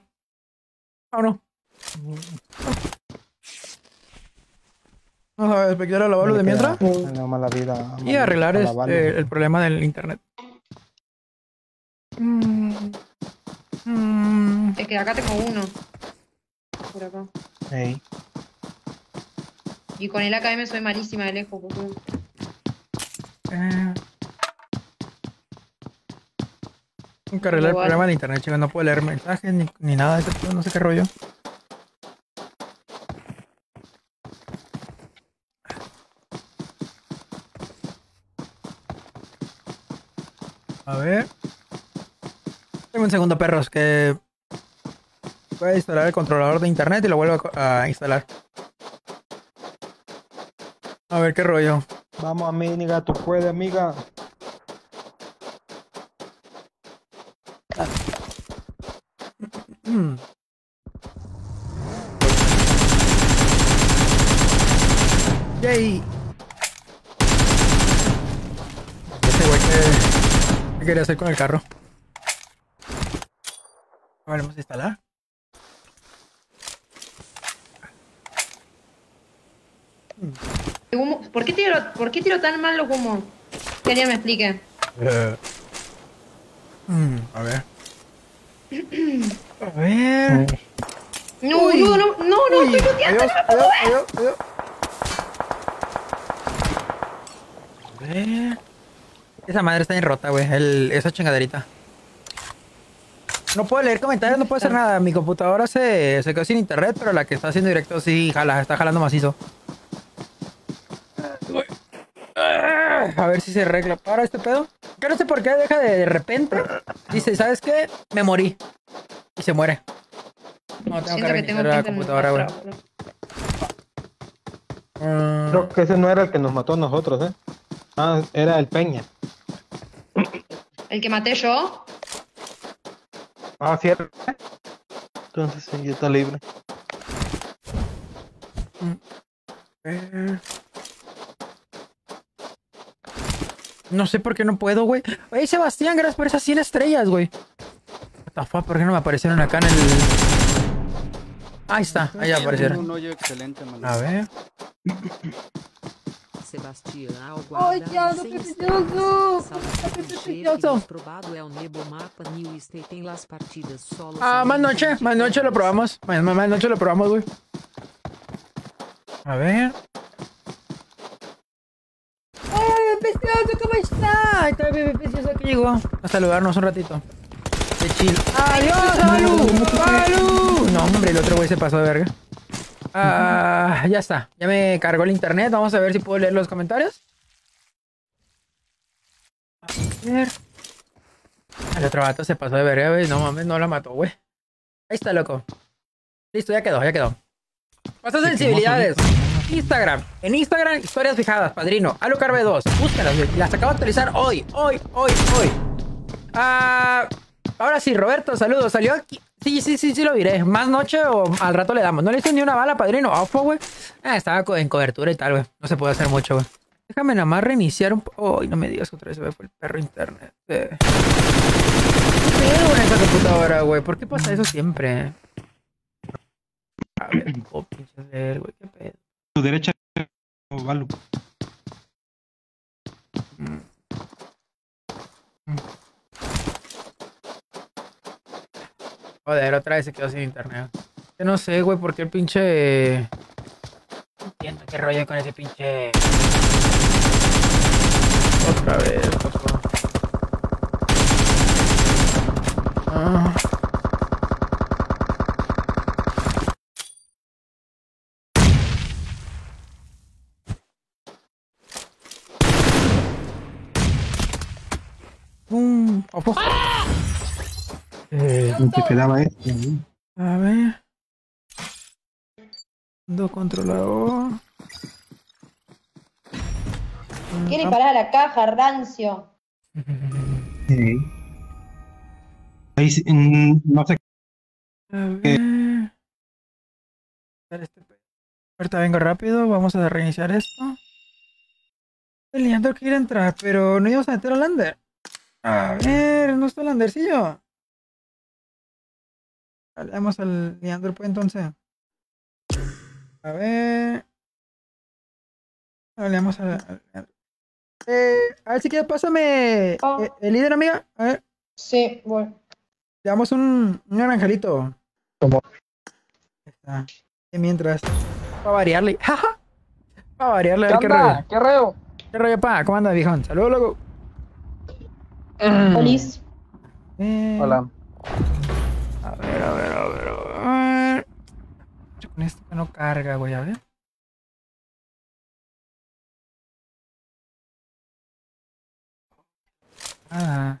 Ah, no. Vamos a ver, espectar a la bala de mientras. una mala vida. Y arreglar este, el problema del internet. Mm. Mm. Es que acá tengo uno. Por acá. Ey. Y con el AKM soy malísima de lejos. Eh. Tengo que arreglar el problema de internet, chicos. No puedo leer mensajes ni, ni nada de eso. No sé qué rollo. A ver. Tengo un segundo, perros, que voy a instalar el controlador de internet y lo vuelvo a instalar. A ver qué rollo. Vamos, amiga, tú puedes, amiga. Yay. Este güey que... ¿Qué quería hacer con el carro? A ver, vamos a instalar. Humo- ¿Por qué tiro, por qué tiro tan mal los humos? Que alguien me explique. Mm, a ver. A ver. No, Uy. boludo, no, no, no, Uy, estoy looteando, adiós, no me puedo adiós, adiós, adiós. A ver. Esa madre está bien rota, güey. Esa chingaderita. No puedo leer comentarios, no puedo hacer nada. Mi computadora se, se quedó sin internet, pero la que está haciendo directo sí jala, está jalando macizo. Ah, A ver si se arregla. Para este pedo. Que no sé por qué deja de, de repente. Dice, ¿sabes qué? Me morí. Y se muere. No, tengo Siento que que tengo reiniciar la computadora, güey. Mm, Creo que ese no era el que nos mató a nosotros, ¿eh? Ah, era el Peña. El que maté yo. Ah, cierto. Entonces sí, ya está libre. eh. No sé por qué no puedo, güey. Oye, Sebastián, gracias por esas 100 estrellas, güey. ¿por qué no me aparecieron acá en el... Ahí está, ahí aparecieron. Un hoyo excelente, mano. A ver. Sebastião Ai, Guarda, Thiago, precioso! estresse, Que salvo precioso! mais probado é o Nebo Mapa New State em las partidas solo. Ah, más noche, 20 más noche lo probamos. Más, más, más noche lo probamos, güey. A ver. ¡Ay, bebé precioso, cómo está! Está el bebé precioso que llegó a saludarnos un ratito. Chill. ¡Adiós, Alu! ¡Alu! No, hombre, el otro güey se pasó de verga. Ah, ya está. Ya me cargó el internet. Vamos a ver si puedo leer los comentarios. A ver. El otro vato se pasó de verga, güey. No mames, no la mató, güey. Ahí está, loco. Listo, ya quedó, ya quedó. Pasó sensibilidades. Instagram. En Instagram, historias fijadas, padrino. Alucarbe 2. Búscalas, güey. Las acabo de actualizar hoy, hoy, hoy, hoy. Ah, ahora sí, Roberto, saludos. Salió aquí. Sí, sí, sí, sí lo diré. Más noche o al rato le damos. No le hice ni una bala, padrino. Ojo, güey. Ah, estaba en cobertura y tal, güey. No se puede hacer mucho, güey. Déjame nada más reiniciar un poco. Ay, no me digas otra vez me fue el perro internet. Eh. ¿Qué pedo esa computadora, güey? ¿Por qué pasa eso siempre? A ver, oh, pinche güey, qué pedo. Tu derecha, Balu. Joder, otra vez se quedó sin internet. Yo no sé, güey, por qué el pinche. No entiendo qué rollo con ese pinche. Otra vez. Eh, Te quedaba ahí. a ver. Do controlador. Quiere disparar a la caja, rancio. Sí. Ahí sí, mm, no sé. A ver. Este Ahorita vengo rápido, vamos a reiniciar esto. El Leandro quiere entrar, pero no íbamos a meter al Lander. A ver, ¿no está el Landercillo? Vamos al Leandro pues entonces. A ver. Hablemos al, al Leandro. Eh, a ver si quieres, pásame Oh. eh, el líder, amiga. A ver, Sí, bueno. le damos un, un naranjalito. Como- Ahí Está. Y mientras, para variarle. ¡Jaja! Para variarle, a ver qué ¿Qué rollo. ¿Qué rollo? ¿Qué rollo, pa? ¿Cómo anda, viejón? Saludos, loco. Polis. Eh, Hola. A ver, a ver, a ver. Con esto que no carga, güey, a ver. Ah.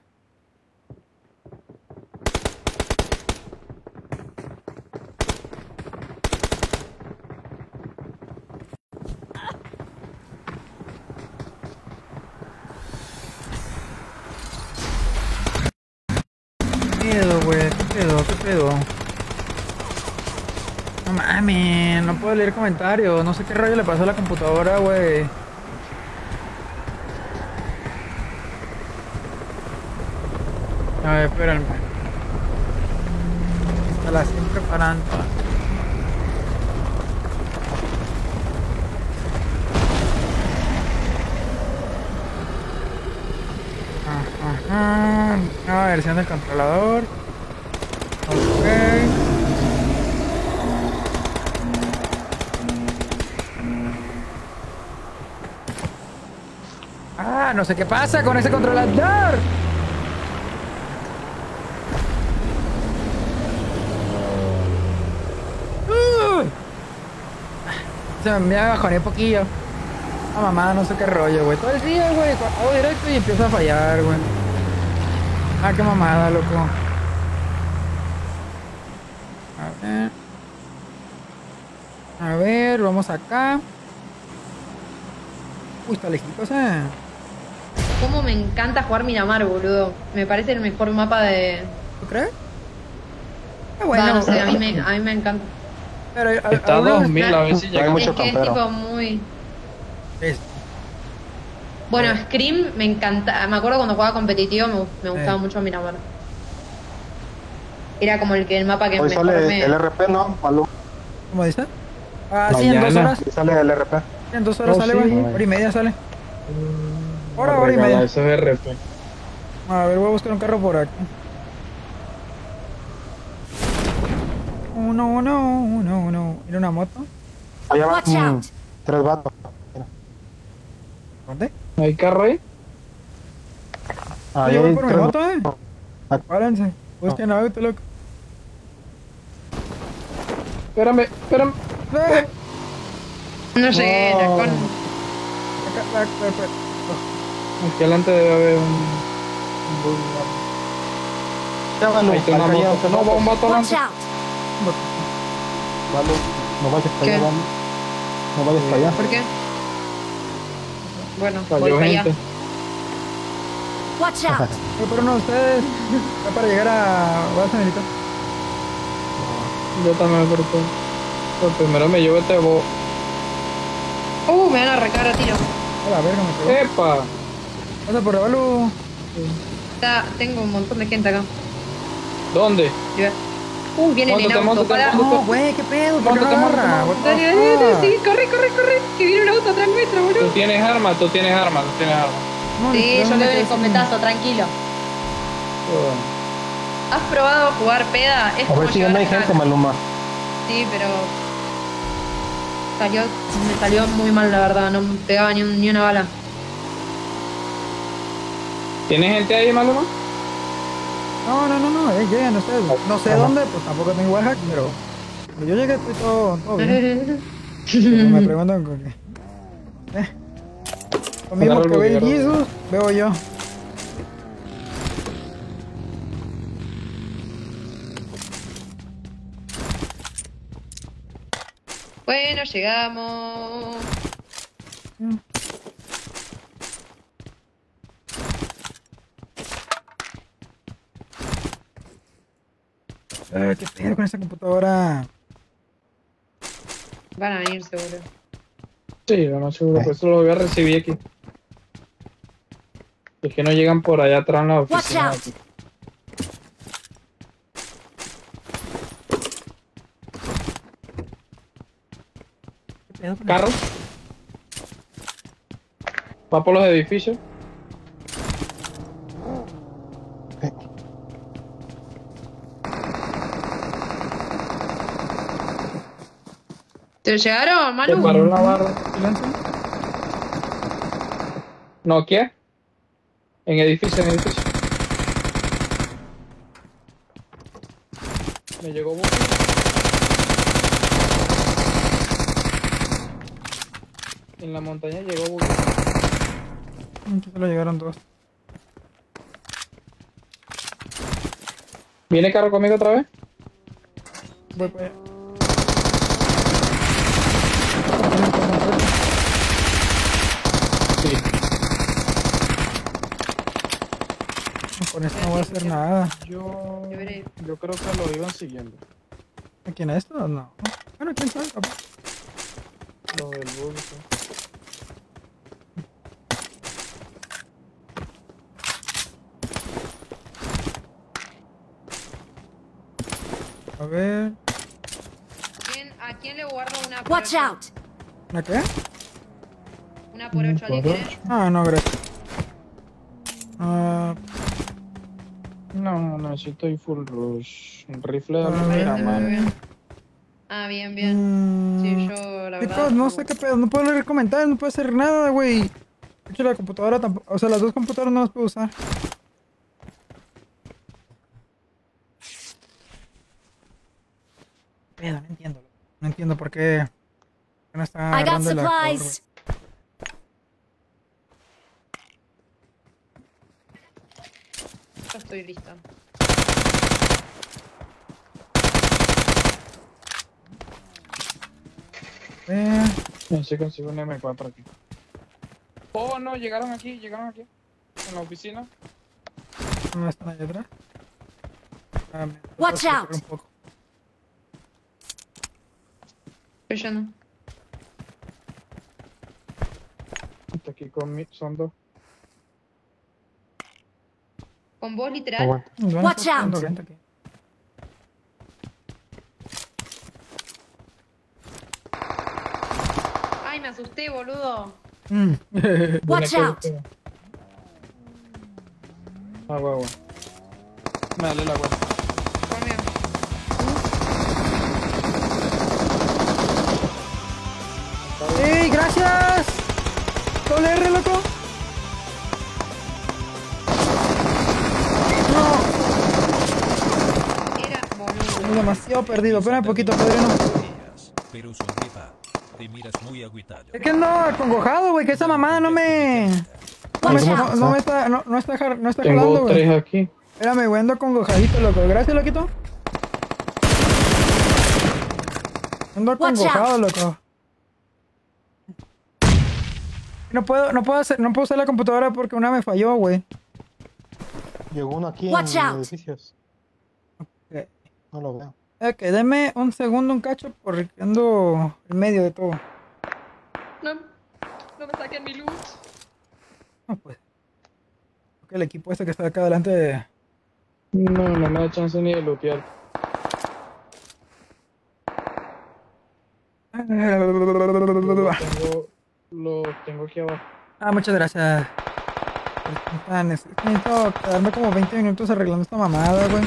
¿Qué pedo, güey? ¿Qué pedo? ¿Qué pedo? No mames, no puedo leer comentarios. No sé qué rollo le pasó a la computadora, güey. A ver, espérenme. Se la estoy preparando. Ajá. Nueva versión del controlador. Ok. No sé qué pasa con ese controlador. Uh. Se me bajoné poquillo. Ah, mamá, no sé qué rollo, güey. Todo el día, güey. Hago directo y empieza a fallar, güey. Ah, qué mamada, loco. A ver. A ver, vamos acá. Uy, está lejitos, eh. Cómo me encanta jugar Miramar, boludo. Me parece el mejor mapa de. ¿Tú crees? Ah, Bueno, bueno, no sé, a mí me, a mí me encanta. pero a- Está a algunos 2000, a ver si Es llega. que es tipo muy. es- Bueno, Scream me encanta. Me acuerdo cuando jugaba competitivo, me, me gustaba mucho Miramar. Era como el que el mapa que Hoy mejor sale me. el RP, ¿no? Malú. ¿Cómo dice? Ah, sí, en dos horas. Sale el RP. En dos horas Oh, sale, sí. güey. Hora y media sale. Hora, hora y media. Eso es RP. A ver, voy a buscar un carro por aquí. Uno, uno, uno, uno. Mira una moto. Allá Watch out. tres vatos. ¿Dónde? ¿Hay carro ahí? Ah, Ahí yo voy hay por mi tres moto, eh. Ah. Párense. Busquen auto, loco. Espérame, espérame. Ah, No. Chacón. acá, acá, acá. Aquí adelante debe haber un. un Malú. Ahí está una moto. No, va un Watch adelante. Malú, no vayas para allá, Malú. No vayas para allá. ¿Por qué? Bueno, voy Cayó para allá. Watch out! Pero no, ustedes. Ya para llegar a. Vas a militar. Yo también me corto. Pero primero me llevo este bo. Uh, me van a recar a tiro. A la verga, me pegó. ¡Epa! Pasa por Revalu. Está, tengo un montón de gente acá. ¿Dónde? Ve- Uy, vienen en auto, para. No, güey, qué pedo, ¿por qué no agarra? Dale, dale, dale, sí, corre, corre, corre. Que viene un auto atrás nuestro, Tú boludo. tienes arma, tú tienes arma, tú tienes arma. No, Sí, yo le doy el escopetazo, tranquilo. ¿Has probado jugar peda? Es A ver si no hay gente. Maluma. Sí, pero. Salió, me salió muy mal, la verdad. No me pegaba ni, un- ni una bala. ¿Tienes gente ahí, Maluma? No, no, no, no, eh, lleguen ustedes. No sé dónde, pues tampoco tengo wallhack, pero cuando yo llegué estoy todo, todo bien. Pero me preguntan con qué. Eh. Lo mismo que ve el Jesus, veo yo. bueno, llegamos. Eh, ¿Qué pedo con esta computadora? Van a venir seguro. Sí, lo más seguro, pues eso lo voy a recibir aquí. Es que no llegan por allá atrás en la Watch oficina. out. aquí. ¿Qué pedo con ¿Carro? Va por los edificios. ¿Te llegaron, Manu? paró en la barra. No, ¿qué? En edificio, en edificio. Me llegó uno. En la montaña llegó uno. Aquí solo llegaron dos. ¿Viene carro conmigo otra vez? Voy para allá. Con esto no voy a hacer nada. Yo, Yo creo que lo iban siguiendo. ¿A quién es esto? No. Bueno, quién sabe, capaz. Lo del bug. sí. A ver. ¿Quién- ¿A quién le guardo una por Watch out! ¿Una qué? Una por ocho, ¿alguien quiere? Ah, no, gracias. Ah, No, necesito ir full rush. Un rifle de A la ver. Parece muy mano. Ah, bien, bien. mm, Sí, yo la chicos, verdad. no sé qué pedo. No puedo leer comentarios, no puedo hacer nada, güey. De hecho, la computadora tampoco. O sea, las dos computadoras no las puedo usar. Pedo, no entiendo. No entiendo por qué. No está I got supplies! Estoy lista. Eh, No sé consigo un M4 aquí. Oh, no, llegaron aquí, llegaron aquí. En la oficina. ¿Dónde están allá atrás? Ah, me- Watch out. un poco. Estoy yendo. Está aquí conmigo, son dos. ¿Con vos, literal? Aguanta. Watch out. aquí. Ay, me asusté, boludo. Mm. Watch out! Agua, agua. Me dale la agua. ¡Ey, gracias! ¡Doble R, loco! Demasiado perdido. Espérame un poquito, Pedrino. Pero sonrisa, te miras muy agüitado. Es que ando acongojado, güey. Que esa mamada no me... No, me, Watch no, out! no me está, no, no está, jar- no está jalando, Tengo güey. tres aquí. Espérame, güey. Ando acongojadito, loco. Gracias, loquito. Ando acongojado, loco. No puedo, no puedo hacer, no puedo usar la computadora porque una me falló, güey. Llegó uno aquí Watch en out. edificios. Ok. No lo veo. Ok, dame un segundo, un cacho, porque ando en medio de todo. No, no me saquen mi luz. No, pues. Creo que el equipo este que está acá adelante... De... No, no me da chance ni de lootear. Lo tengo, lo tengo aquí abajo. Ah, muchas gracias. Necesito quedarme como 20 minutos arreglando esta mamada, güey.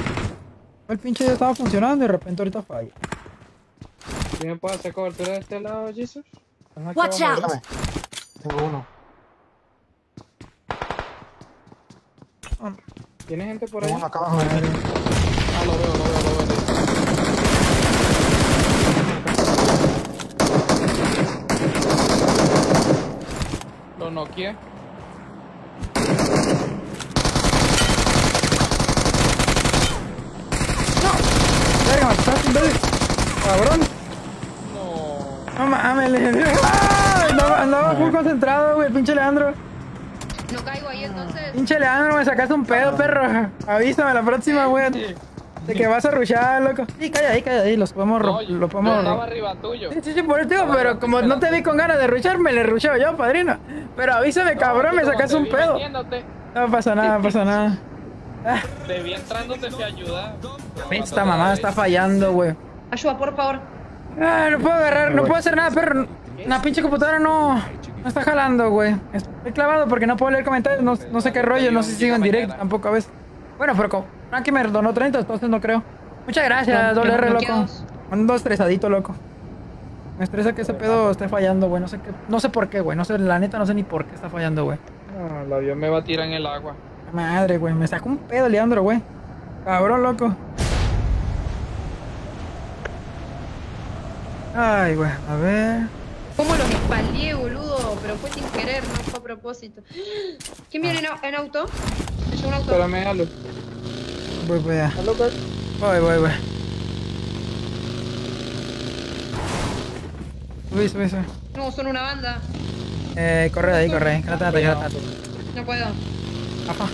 El pinche ya estaba funcionando y de repente ahorita falla. ¿Quién puede hacer cobertura de este lado, Jesus? Watch out. Tengo uno. ¿Tiene gente por ahí? Uno acá abajo. Ah, lo veo, lo veo, lo veo. Lo noqueé. Imbécil. Cabrón. No. No mames, le ¡Ah! Andaba, andaba muy concentrado, güey, pinche Leandro. No caigo ahí entonces. Pinche Leandro, me sacaste un pedo, perro. Avísame la próxima, güey. De que vas a rushar, loco. Sí, calla ahí, calla ahí, los podemos, No, yo- lo yo podemos. estaba arriba tuyo. Sí, sí, sí, por eso digo, pero como no te vi con ganas de rushar, me le rusheo yo, padrino. Pero avísame, cabrón, me sacaste te un pedo. metiéndote, No pasa nada, no pasa nada. Ah, Te vi entrándote fui a ayudar. esta mamá está fallando, güey. Ayuda, por favor. Ah, no puedo agarrar, no puedo hacer nada, perro. La pinche computadora no, no está jalando, güey. Estoy clavado porque no puedo leer comentarios, no, no sé qué rollo, no sé si sigo en directo tampoco a veces. Bueno, pero Frankie me donó 30, entonces no creo. Muchas gracias, doble R, loco. Ando estresadito, loco. Me estresa que ese pedo esté fallando, güey. No sé qué, no sé por qué, güey. No sé, la neta no sé ni por qué está fallando, güey. No, el avión me va a tirar en el agua. Madre, güey. Me sacó un pedo, Leandro, güey. Cabrón, loco. Ay, güey. A ver. ¿Cómo los espaldié, boludo? Pero fue sin querer, no fue a propósito. ¿Quién viene en, au- en auto? Me llegó un auto. Espérame. Voy, voy a. Alu, ¿qué? Voy, voy, voy. Subí, subí, subí. No, son una banda. Eh, corre de ahí, corre. Quédate, quédate, quédate. No puedo. Ajá.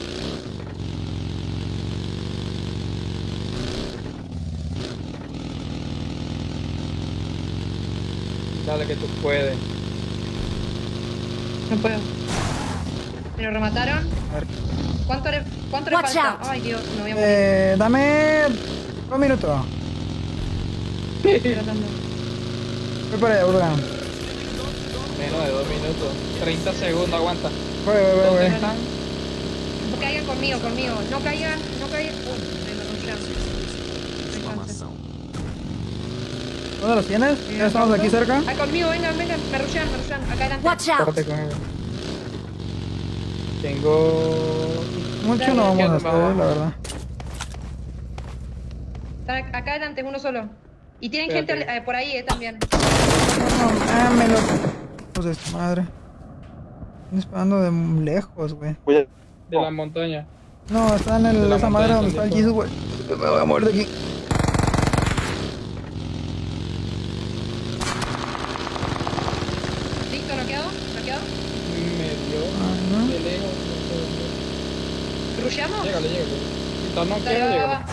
Dale que tú puedes. No puedo. ¿Me lo remataron? A ver. ¿Cuánto le, cuánto le falta? out. Ay, Dios, me voy a morir. Eh, dame. Un minuto. Tratando. Voy por allá, Burga. Menos de dos minutos. 30 segundos, aguanta. Voy, voy, voy, ¿Dónde voy. están? No caigan conmigo, conmigo. No caigan, no caigan. Uy, me lo rushearon. ¿Dónde los tienes? Ya estamos aquí cerca. Ah, conmigo, vengan, vengan. Me rushean, me rushean. Acá adelante. Watch out! Espérate con él. Tengo. Mucho no vamos a hacer, la verdad. Están ac- acá adelante, uno solo. Y tienen Espérate. gente eh, por ahí, eh, también. No, dámelo. Pues de su madre. Están disparando de lejos, güey. De la montaña. No, está en el, esa madre donde está el pendejo. Jesus, güey. Me voy a morir de aquí. ¿Listo? ¿Noqueado? ¿Noqueado? Me dio. De lejos. sé. Llégale, llégale. Si estás no Dale, quiero, va, va, llégale. va.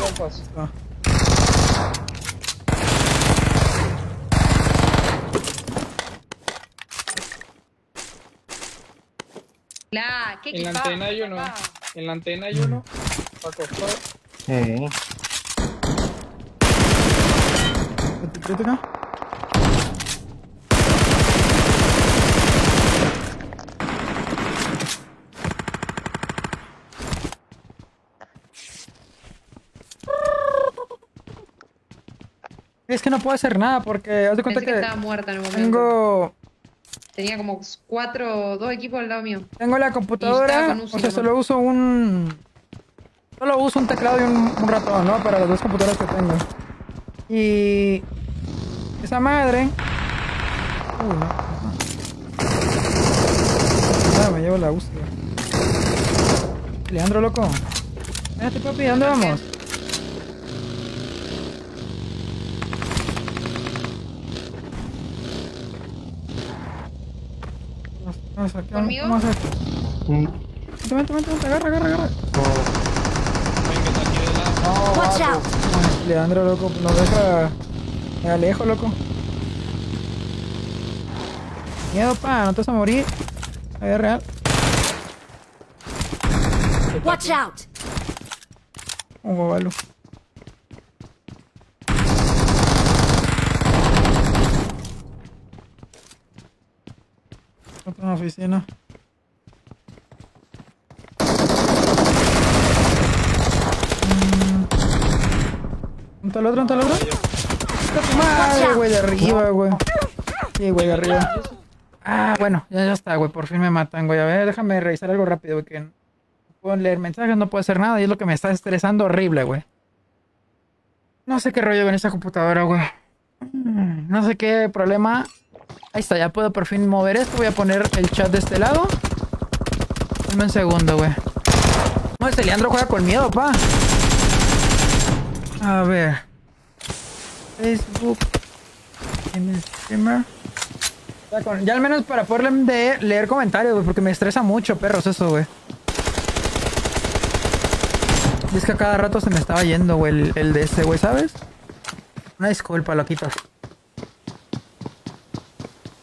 No pasa. Ah. La, qué En la antena hay uno. En la antena hay uno. Para acostar. Sí. ¿Crítica? Es que no puedo hacer nada porque haz de cuenta Pensé que que estaba muerta en un momento. tengo Tenía como cuatro, dos equipos al lado mío. tengo la computadora, o sea, solo uso un solo uso un teclado y un, un ratón, ¿no? Para las dos computadoras que tengo. Y esa madre Uy, no. Ah, me llevo la UCI. Leandro, loco. Espérate, papi, ¿dónde vamos? Vamos ¿Conmigo? vamos a hacer. Vente, vente, vente, vente, agarra, agarra, agarra. Ven que está aquí de lado. No, Watch vato. out! Leandro, loco, nos deja. Me alejo, loco. Miedo, pa, no te vas a morir. La vida real. Watch out! Un guabalu. En la oficina. Mm. ¿Dónde está el otro? ¿Dónde está el otro? ¡Está tu madre, güey! De arriba, güey. Sí, güey, de arriba. Ah, bueno, ya, ya está, güey. Por fin me matan, güey. A ver, déjame revisar algo rápido, güey. Que no puedo leer mensajes, no puedo hacer nada. Y es lo que me está estresando horrible, güey. No sé qué rollo con esta computadora, güey. Mm, No sé qué problema. Ahí está, ya puedo por fin mover esto. Voy a poner el chat de este lado. Dame un segundo, güey. No, este Leandro juega con miedo, pa. A ver. Facebook. streamer. Ya, con- ya al menos para poder de leer comentarios, güey, porque me estresa mucho, perros, eso, güey. Es que a cada rato se me estaba yendo, güey, el, el de ese, güey, ¿sabes? Una disculpa, loquitos.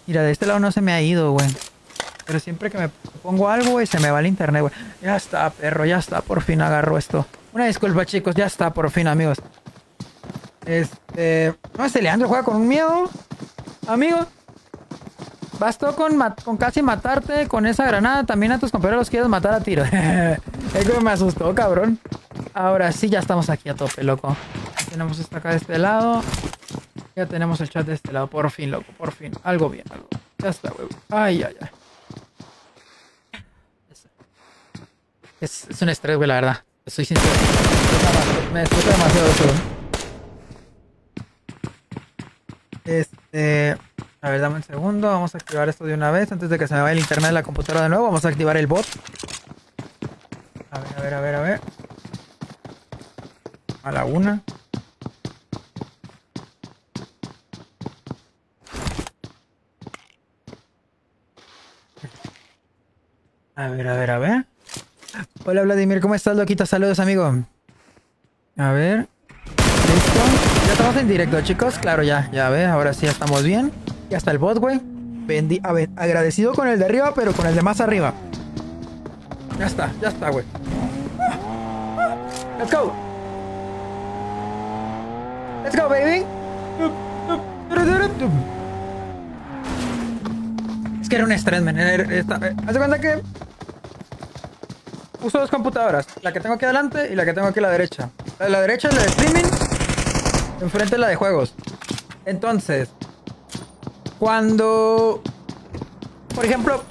Mira, de este lado no se me ha ido, güey. Pero siempre que me pongo algo, güey, se me va el internet, güey. Ya está, perro, ya está. Por fin agarro esto. Una disculpa, chicos. Ya está, por fin, amigos. Este... No, este Leandro juega con un miedo. Amigo. Bastó con, con casi matarte con esa granada. También a tus compañeros los quieres matar a tiro. es que me asustó, cabrón. Ahora sí, ya estamos aquí a tope, loco. Tenemos esto acá de este lado. Ya tenemos el chat de este lado. Por fin, loco. Por fin. Algo bien, algo. Ya está, güey. Ay, ay, ay. Es, es un estrés, güey, la verdad. Soy sincero. Me estresa demasiado eso. Este. A ver, dame un segundo. Vamos a activar esto de una vez. Antes de que se me vaya el internet de la computadora de nuevo. Vamos a activar el bot. A ver, a ver, a ver, a ver. A la una. A ver, a ver, a ver. Hola Vladimir, ¿cómo estás, loquita? Saludos, amigo. A ver. ¿Listo? Ya estamos en directo, chicos. Claro, ya, ya ve. Ahora sí ya estamos bien. Ya está el bot, güey. Bendi- a ver, agradecido con el de arriba, pero con el de más arriba. Ya está, ya está, güey. Let's go. Let's go, baby. Es que era un estrés, man. Eh, Haz de cuenta que uso dos computadoras. La que tengo aquí adelante y la que tengo aquí a la derecha. La de la derecha es la de streaming. Enfrente es la de juegos. Entonces, cuando... Por ejemplo,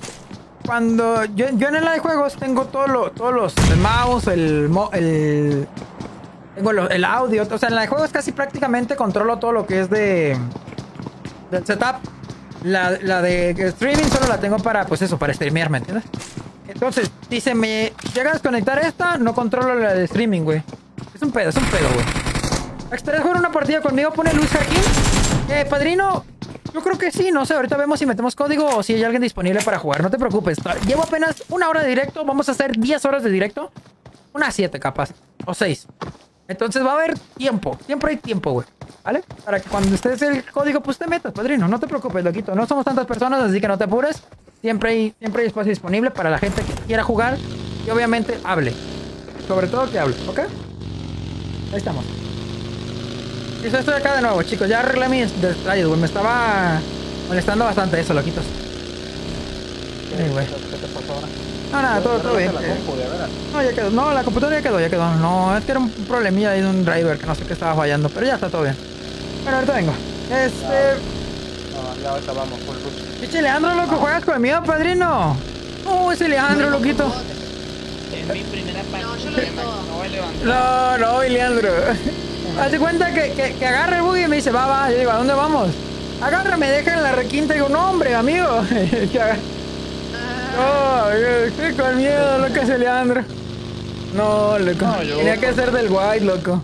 cuando yo, en la de juegos tengo todo lo, todos los... Mouse, el... el tengo el audio. O sea, en la de juegos casi prácticamente controlo todo lo que es de... Del setup. La, la de streaming solo la tengo para, pues eso, para streamear, ¿me entiendes? Entonces, si se me llega a desconectar esta, no controlo la de streaming, güey. Es un pedo, es un pedo, güey. ¿Extraes jugar una partida conmigo? Pone Luis Joaquín. Eh, padrino, yo creo que sí, no sé. Ahorita vemos si metemos código o si hay alguien disponible para jugar. No te preocupes. Llevo apenas una hora de directo. Vamos a hacer 10 horas de directo. Unas 7 capaz. O 6. Entonces va a haber tiempo. Siempre hay tiempo, güey. ¿Vale? Para que cuando estés el código, pues te metas, padrino. No te preocupes, loquito. No somos tantas personas, así que no te apures. Siempre hay, siempre hay espacio disponible para la gente que quiera jugar. Y obviamente hable. Sobre todo que hable, ¿ok? Ahí estamos. Listo, estoy acá de nuevo, chicos. Ya arreglé mis detalles, güey. Me estaba molestando bastante eso, loquitos. Ay, güey. No, nada, todo, todo bien. No, ya quedó. No, la computadora ya quedó, ya quedó. No, es que era un problemilla ahí de un driver que no sé qué estaba fallando, pero ya está todo bien. Bueno, ahorita vengo. Este. No, ya ahorita vamos, full Leandro, loco, juegas conmigo, padrino. No, ese Leandro, loquito. Es mi primera partida. No. No. No, Leandro. Hace cuenta que, que, que agarra el buggy y me dice, va, va. Yo digo, ¿a dónde vamos? Agarra, me deja en la requinta y digo, no, hombre, amigo. No, yo estoy con miedo, loco, ese Leandro. No, loco. No, yo- Tenía que ser del white, loco.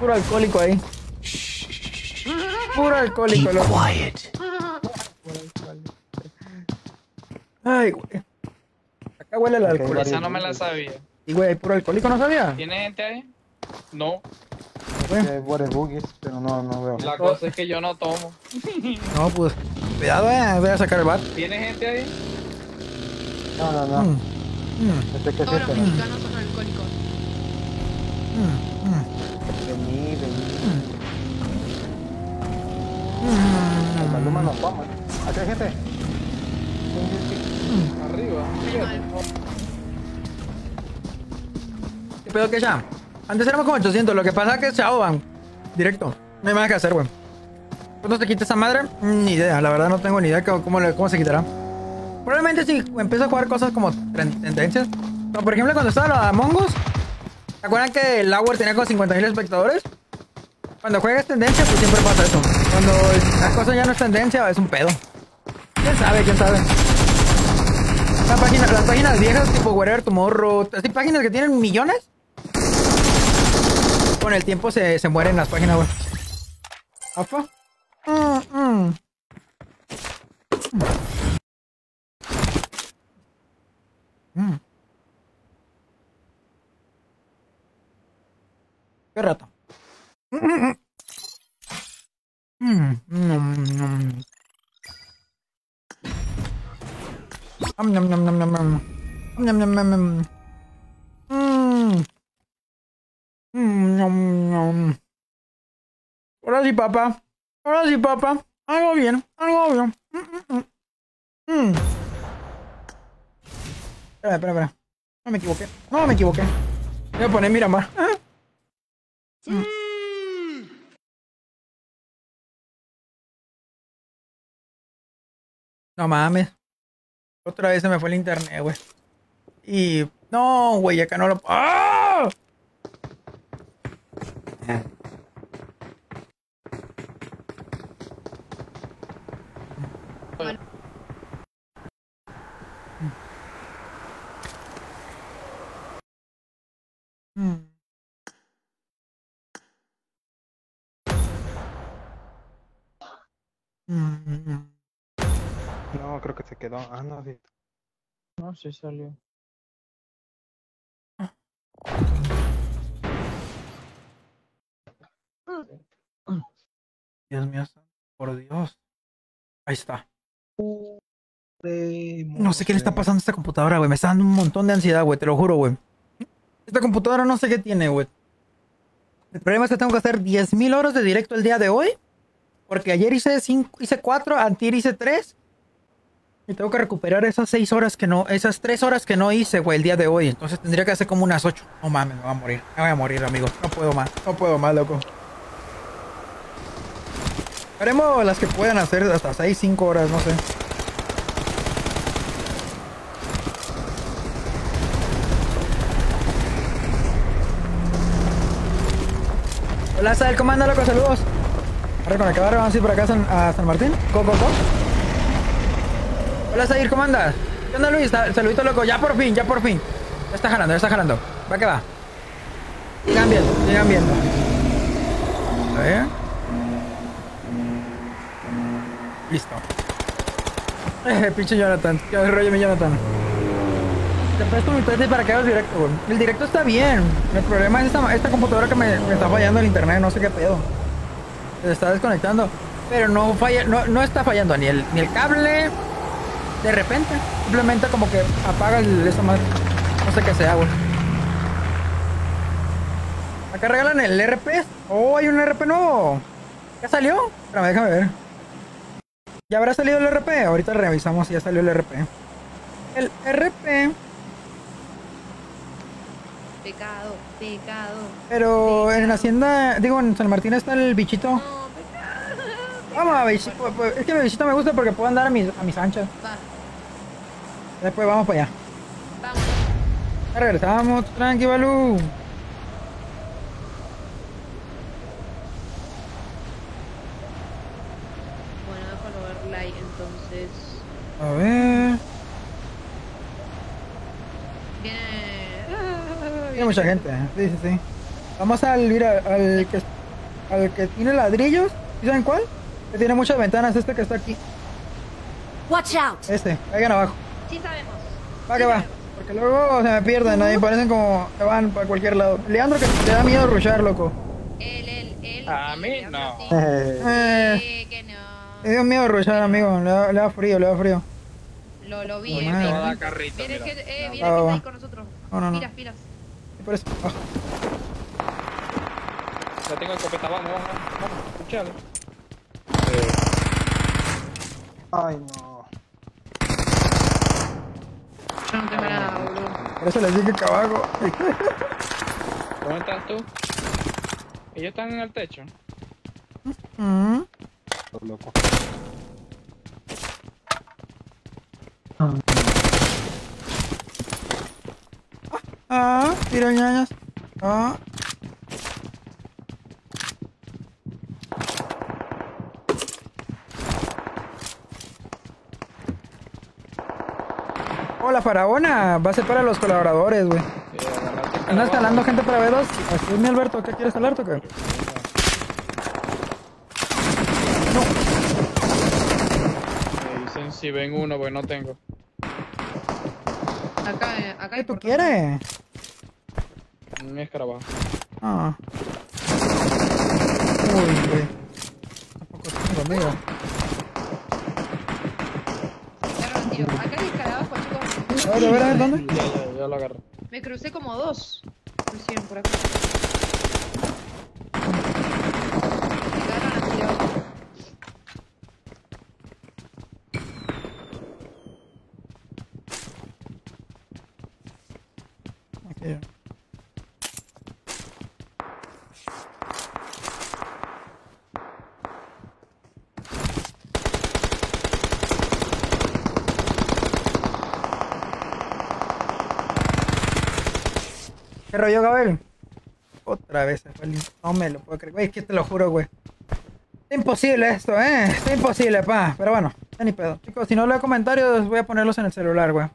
Puro alcohólico ahí. Puro alcohólico, loco. Ay, güey. Acá huele el alcohol. Esa no me la sabía. Y, güey, puro alcohólico, ¿no sabía? ¿Tiene gente ahí? No. Hay varios boogies, pero no, no veo. La cosa es que yo no tomo. No, pues. Cuidado, eh. Voy a sacar el bat. ¿Tiene gente ahí? No, no, no. Mm, mm, Este que es Todos los mexicanos son alcohólicos. mm, mm, Vení, vení. El Maluma no toma. Aquí hay gente. Arriba. ¿Qué pedo que ya? Antes éramos como 800, lo que pasa es que se ahogan. Directo. No hay más que hacer, güey. ¿Cuándo se quita esa madre? Ni idea, la verdad no tengo ni idea cómo, cómo le- cómo se quitará. Probablemente si empiezo a jugar cosas como tendencias. Como por ejemplo cuando estaba de Among. ¿Se acuerdan que el Hour tenía como 50.000 espectadores? Cuando juegas tendencia, pues siempre pasa eso. Cuando las cosas ya no es tendencia, es un pedo. ¿Quién sabe? ¿Quién sabe? La página- las páginas viejas tipo Wherever Tomorrow, así páginas que tienen millones. Con el tiempo se, se mueren las páginas, güey. ¿Apa? Mm, mm. Mm. ¿Qué rato? Mm, mm, mm. Mm, mm. Mm. Mm. Ahora sí, papá. Ahora sí, papá. Algo bien, algo bien. Mm, mm, mm. Espera, espera, espera. No me equivoqué. No me equivoqué. Voy a poner Miramar. Mm. No mames. Otra vez se me fue el internet, güey. Y. No, güey, acá no lo. ¡Ah! Mm. Mm, mm, mm. No, creo que se quedó. Ah, no, sí. No, sí salió. Dios mío, por Dios. Ahí está. No sé qué le está pasando a esta computadora, güey. Me está dando un montón de ansiedad, güey. Te lo juro, güey. Esta computadora no sé qué tiene, güey. El problema es que tengo que hacer 10.000 horas de directo el día de hoy. Porque ayer hice 5, hice 4, antier hice 3. Y tengo que recuperar esas 6 horas que no, esas 3 horas que no hice, güey, el día de hoy. Entonces tendría que hacer como unas 8. No mames, me voy a morir. Me voy a morir, amigo. No puedo más. No puedo más, loco. Haremos las que puedan hacer hasta 6, 5 horas, no sé. Hola, Sal, ¿cómo anda, loco? Saludos. Ahora con acabar, vamos a ir por acá a San, a San Martín. Go, go, go. Hola, Sair, ¿cómo andas? ¿Qué onda, Luis? Sa- Saludito, loco. Ya por fin, ya por fin. Está jalando, ya está jalando. Va que va. Sigan viendo, sigan viendo. A ver. Listo. Eh, pinche Jonathan. Qué rollo mi Jonathan. Te presto mi PC para que hagas directo. El directo está bien. El problema es esta, computadora que me, está fallando el internet, no sé qué pedo. Se está desconectando. Pero no falla, no, está fallando ni el cable. De repente. Simplemente como que apaga el, esa madre. No sé qué sea, güey. Acá regalan el RP. Oh, hay un RP nuevo. ¿Ya salió? Espérame, déjame ver. ¿Ya habrá salido el RP? Ahorita revisamos si ya salió el RP. El RP, Pecado, pecado. pero en la hacienda, digo, en San Martín está el bichito. No, pecado. Vamos a bichito, pues, pues, es que mi bichito me gusta porque puedo andar a mis, a mis anchas. Va, Después vamos para allá. vamos. Ya regresamos, tranqui, Balú. Entonces. A ver. Viene. Hay mucha gente, sí, sí, sí. Vamos al, mira, al que, al que tiene ladrillos. ¿Sí saben cuál? Que tiene muchas ventanas, este que está aquí. Watch out! Este, caigan abajo. Sí sabemos. Va que va. Porque luego se me pierden, ahí parecen como que van para cualquier lado. Leandro que te da miedo rushar, loco. Él, él, él. A mí Leandro, no. sí. Eh, Sí, que no. dio miedo rushar, amigo. Le da, le da frío, le da frío. Lo, lo vi, eh. Mira, dar carrito, Viene mira. que, eh, que va. está ahí con nosotros. No, no, no. Pilas. Y por eso. ah. Ya tengo escopeta, vamos, vamos, vamos. Escuchalo. Ay, no. Yo no tengo nada, boludo. Por eso les dije que abajo. ¿Dónde estás tú? Ellos están en el techo. Mm. Loco. Ah, pirañañas. Ah. Oh, la faraona va a ser para los colaboradores, güey. Sí, ¿Andas jalando gente para B2? Así es mi Alberto, ¿qué quieres jalar, toca? Me dicen si ven uno, pues no tengo. Acá, eh, acá ¿Qué tú quieres? Un escarabajo. Ah. Uy, güey. Tampoco tengo, amigo. Claro, tío. Acá hay escarabajo, chicos. A ver, a ver, a ver, ¿dónde? Ya, ya, ya lo agarré. Me crucé como dos. Recién por acá. Me quedaron a tiro. Aquí. ¿Qué rollo, Gabel? Otra vez. No me lo puedo creer. Güey, es que te lo juro, güey. Imposible esto, ¿eh? Es imposible, pa. Pero bueno, ya ni pedo. Chicos, si no leo comentarios, voy a ponerlos en el celular, güey.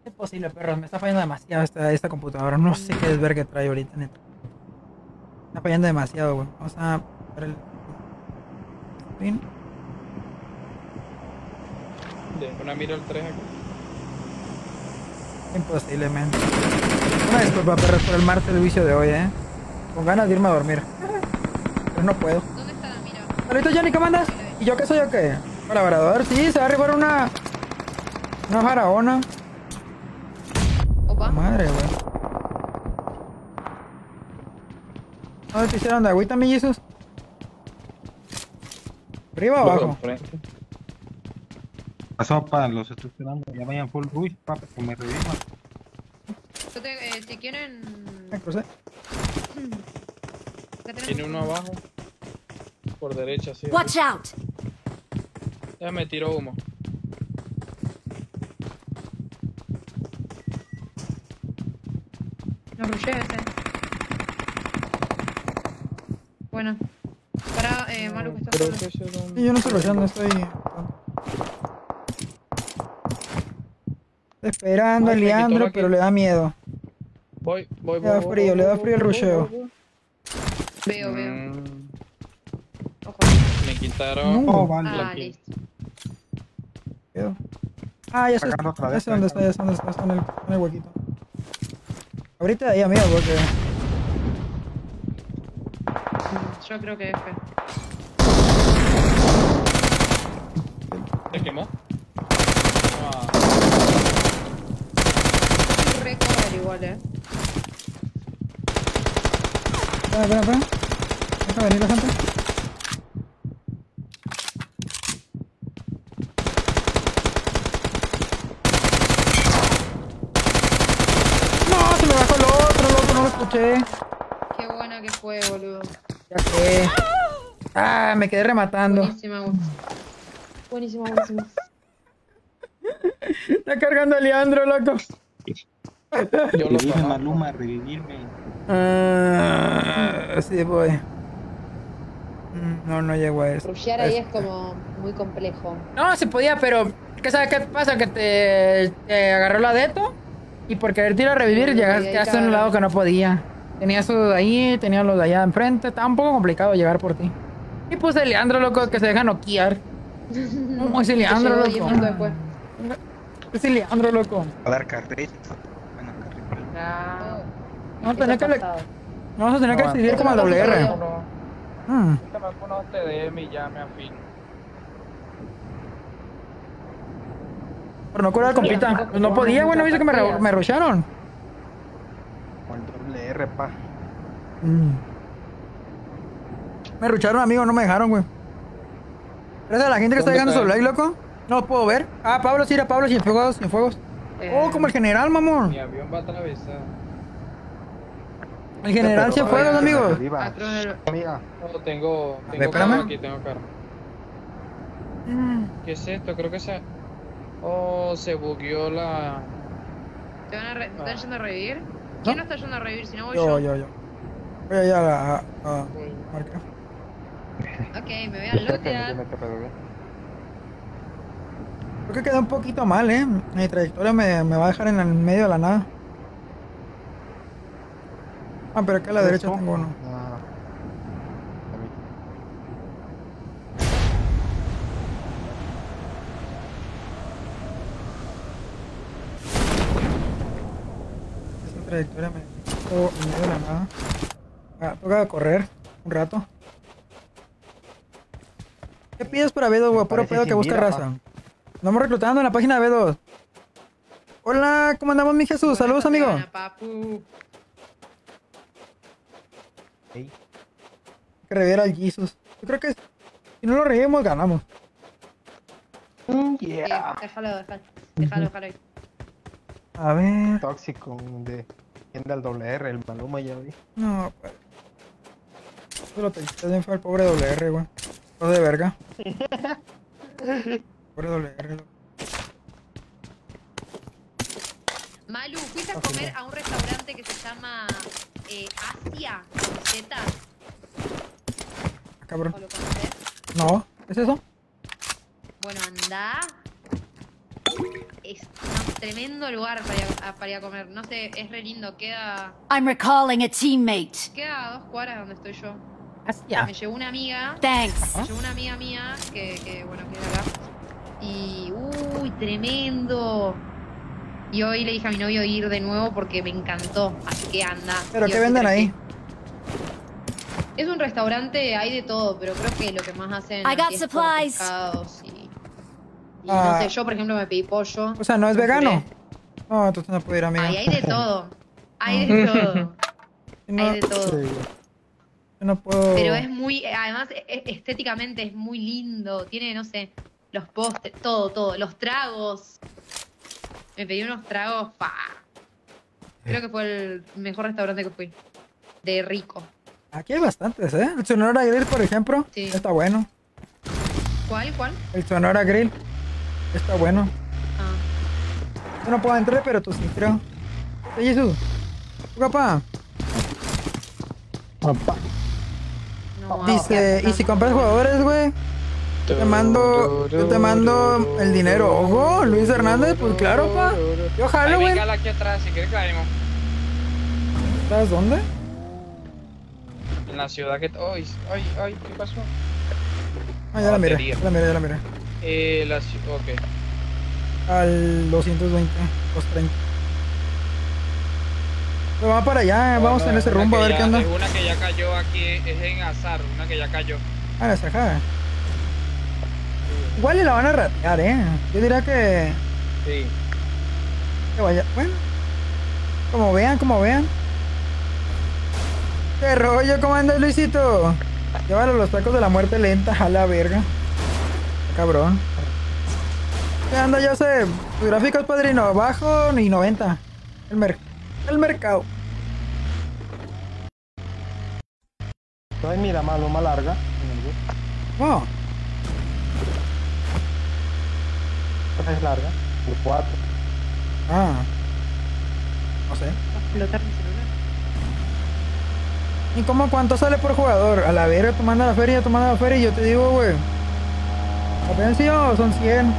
Es imposible, perros. Me está fallando demasiado esta, esta computadora. No sé qué desvergue trae ahorita, neta. Está fallando demasiado, güey. Vamos a ver el... Fin. Una mira el 3 aquí. Imposible, man. Una disculpa, perros, por el martes del vicio de hoy, ¿eh? Con ganas de irme a dormir. Pero no puedo. ¿Dónde está la mira? Saluditos, Johnny, ¿cómo andas? ¿Y yo qué soy o qué? Colaborador, sí, se va a arribar una... Una faraona. Opa. Madre, güey. ¿Dónde te hicieron de agüita, mellizos? ¿Arriba o abajo? Pasó para los estoy esperando. Ya vayan full rush, papá, que me revivan. Yo te, eh, si quieren. Me crucé. Tiene uno abajo. Por derecha, sí. Watch out! Ya me tiró humo. Nos rushé ese. Bueno. Para, eh, Malu, que está Creo que yo no estoy rollando, estoy... Esperando a Leandro, pero le da miedo. Voy, voy, Le da voy, voy, frío, voy, le da voy, frío el voy, rusheo. voy, voy. Veo, veo. Mm, Ojo. Me quitaron. No. Oh, vale. Ah, listo. Quedo. Ah, ya sé, ya sé dónde está, ya sé dónde está, está en el, en el huequito. Ahorita de ahí, amigo, porque... Yo creo que F. ¿Se quemó? Ah, Recorrer igual, eh. Espera, espera, espera. Deja venir la gente. No, se me bajó el otro, loco, no lo escuché. Qué buena que fue, boludo. Ya sé. Ah, me quedé rematando. Buenísima, buenísima. Buenísima, buenísima. Está cargando a Leandro, loco. yo lo conozco. Maluma, revivirme. Ah, sí, voy. No, no llego a eso. Rushear ahí es como muy complejo. No, se podía, pero ¿qué sabes qué pasa? Que te, te agarró la deto y por querer tirar a revivir Sí, llegaste a un lado que no podía. Tenías eso de ahí, tenías los de allá enfrente, estaba un poco complicado llegar por ti. Y puse Leandro, loco, que se deja noquear. ¿Cómo es Leandro, llegó loco? Es Leandro, loco. A dar carrito. Bueno, carrito. Ah, Vamos a tener que, le- vamos a tener que No, eso como al WR. TDM y ya me afino. Por no curar al compita. Pues no podía, güey, no viste que me, re- me rusharon. Con el doble R, pa. Mm. Me rucharon, amigo, no me dejaron, güey. Gracias a la gente que está ¿Dónde llegando su like, loco. No los puedo ver. Ah, Pablo, sí, era Pablo, sin fuegos, sin fuegos. Oh, como el general, mamón. Mi avión va a atravesar. El general se fue, los amigos. Amiga. No, tengo, tengo carro espérame. aquí, tengo carro. ¿Qué es esto? Creo que se... Oh, se bugueó la... ¿Te van a re- ¿te están yendo a revivir? ¿Quién no está yendo a revivir? Si no voy Yo, yo. yo, yo. Voy allá a, a, a marcar. Ok, me voy a lootear. Creo que quedó un poquito mal, eh. Mi trayectoria me, me va a dejar en el medio de la nada. Ah, pero acá a la derecha tengo uno. Ah. Esa trayectoria me dejó en medio de la nada. Ah, toca correr un rato. ¿Qué pides para B2, güey? Puro pedo que busca raza. Andamos reclutando en la página de B2. Hola, ¿cómo andamos, mi Jesús? Saludos, amigo. papu. Ey. que reviera al Jesus. Yo creo que si no lo revivimos, ganamos. Mm, Yeah. déjalo, déjalo. Déjalo, déjalo ahí. A ver. Tóxico de tienda al doble R, el Maluma ya vi. No, pues. Te bien fue el pobre WR, güey. Todo de verga. Pobre WR. Malu, ¿fuiste a comer a un restaurante que se llama eh, Asia Z? Ah, cabrón. ¿O lo conoces? No, ¿qué es eso? Bueno, anda. Es un tremendo lugar para ir a, para ir a comer. No sé, es re lindo. Queda, I'm recalling a teammate. queda a dos cuadras de donde estoy yo. Asia. Me llevó una amiga. Thanks. Me llevó una amiga mía que, que bueno, que acá. Y, uy, tremendo. Y hoy le dije a mi novio ir de nuevo porque me encantó. Así que anda. ¿Pero qué venden ahí? Es un restaurante, hay de todo, pero creo que lo que más hacen I got aquí es pescados y, y Ah. no sé, yo por ejemplo me pedí pollo. O sea, ¿no es vegano? puré. No, entonces no puedo ir, amigo. Ay, hay de todo. Hay de todo. no, hay de todo. yo no puedo... Pero es muy, además e- e- estéticamente es muy lindo. Tiene, no sé, los postres, todo, todo. Los tragos. Me pedí unos tragos, pa. Creo que fue el mejor restaurante que fui. De rico. Aquí hay bastantes, ¿eh? El Sonora Grill, por ejemplo, Sí. está bueno. ¿Cuál, cuál? El Sonora Grill está bueno. Ah. Yo no puedo entrar, pero tú sí, creo. Oye, Jesús. ¿Tu papá? Papá. No, Dice, ¿y si compras jugadores, güey? Te mando, yo te mando el dinero. Ojo, Luis Hernández, pues claro, pa. Yo jalo, güey. aquí atrás, si quieres caemos. ¿Sabes dónde? En la ciudad que... Ay, ay, ay, ¿qué pasó? Ah, ya la miré, Batería. ya la miré, ya la miré. Eh, la ciudad... Ok. Al 220, 230. Pero va para allá, vamos en ese rumbo a que ver qué onda. Una que ya cayó aquí, es en azar, una que ya cayó. Ah, la sajada. Igual y la van a ratear, eh. Yo diría que, Sí. que vaya. Bueno, como vean, como vean. ¿Qué rollo? ¿Cómo andas, Luisito? Llévalo a los tacos de la muerte lenta, a la verga. Cabrón. ¿Qué anda, Joseph? Tus gráficos, padrino, bajo ni 90. El, mer el mercado. Entonces mira, Maluma larga. Oh, Esta es larga. El 4. ah. No sé. explotar mi celular. ¿Y cómo cuánto sale por jugador? A la verga, tú mandas la feria, tú mandas la feria y yo te digo, güey. ¿La pensión son 100?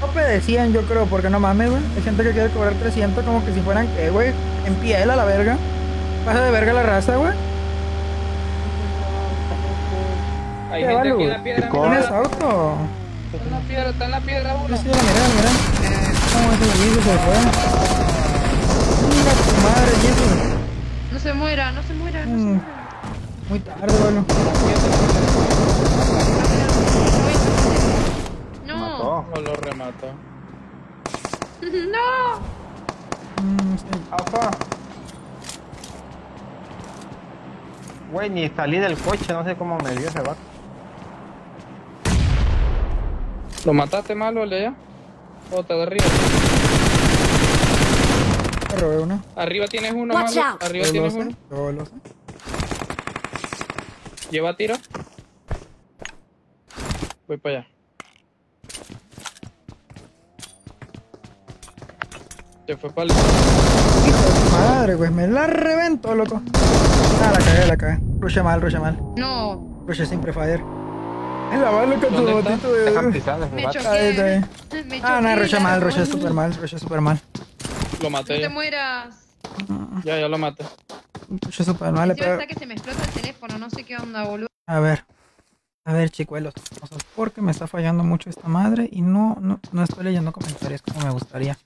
Tope de 100, yo creo, porque no mames, güey. Hay gente que quiere cobrar 300 como que si fueran, ¿qué, güey? En piel a la verga. Pasa de verga la raza, güey. Hay ¿Qué gente va, aquí en Luz? la piedra. ¿Tienes auto? Está en la piedra, está en la piedra la miré. ¿Cómo ese Jesus se fue? Mira tu madre, Jesus. No se muera, no se muera, no se muera. Muy tarde, güey. No. No lo remató. no. Apa. Güey, ni salí del coche, no sé cómo me dio ese vato. ¿Lo mataste malo, Lea? ¿O te de arriba? Te robé uno. Arriba tienes uno, Watch malo. out. Arriba tienes uno. yo lo sé. Lleva tiro. Voy para allá. Se fue para el... Madre, güey, me la reventó, loco. Ah, la cagué, la cagué. Rushe mal, rushe mal. No, Rushe sin prefire. Es la bala con tu botito Dejan de... pisar, me desde Ahí está, choqué. Ah, no, choqué, rushe mal, rushe super mal, rushe super mal. Lo No maté te ya. mueras. Ya, ya lo maté. Rushe super mal, pego. está que se me explota el teléfono, no sé qué onda, boludo. A ver. A ver, chicuelos. Vamos a- Porque me está fallando mucho esta madre y no, no, no estoy leyendo comentarios como me gustaría.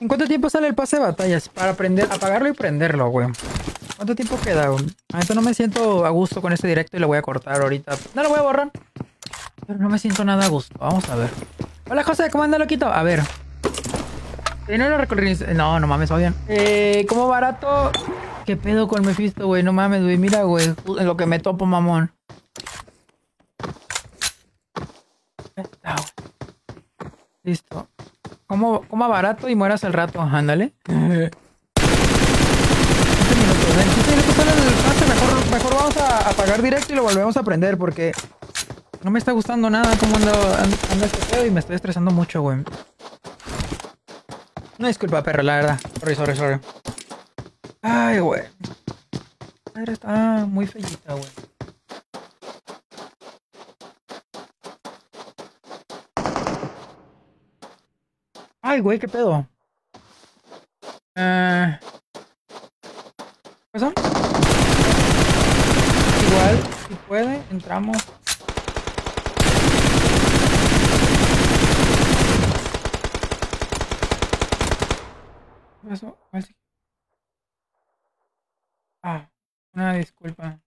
¿En cuánto tiempo sale el pase de batallas? Para aprender, apagarlo y prenderlo, güey. ¿Cuánto tiempo queda? güey? Ahorita no me siento a gusto con este directo y lo voy a cortar ahorita. No lo voy a borrar. Pero no me siento nada a gusto. Vamos a ver. Hola, José, ¿cómo anda, loquito? A ver. Eh, no lo. No, no mames, odian. Eh, como barato. ¿Qué pedo con Mephisto, güey? No mames, güey. Mira, güey. Lo que me topo, mamón. Listo. Como, coma barato y mueras al rato. Ándale. 15 minutos. En 15 minutos sale el pase. Mejor, vamos a apagar directo y lo volvemos a prender porque no me está gustando nada cómo anda, anda este pedo y me estoy estresando mucho, güey. No disculpa, perro, la verdad. Sorry, sorry, sorry. Ay, güey. Madre está muy fellita, güey. Ay, güey, qué pedo. Eh... ¿Qué pasó? Igual, si puede, entramos. ¿Qué pasó? Ah, una disculpa.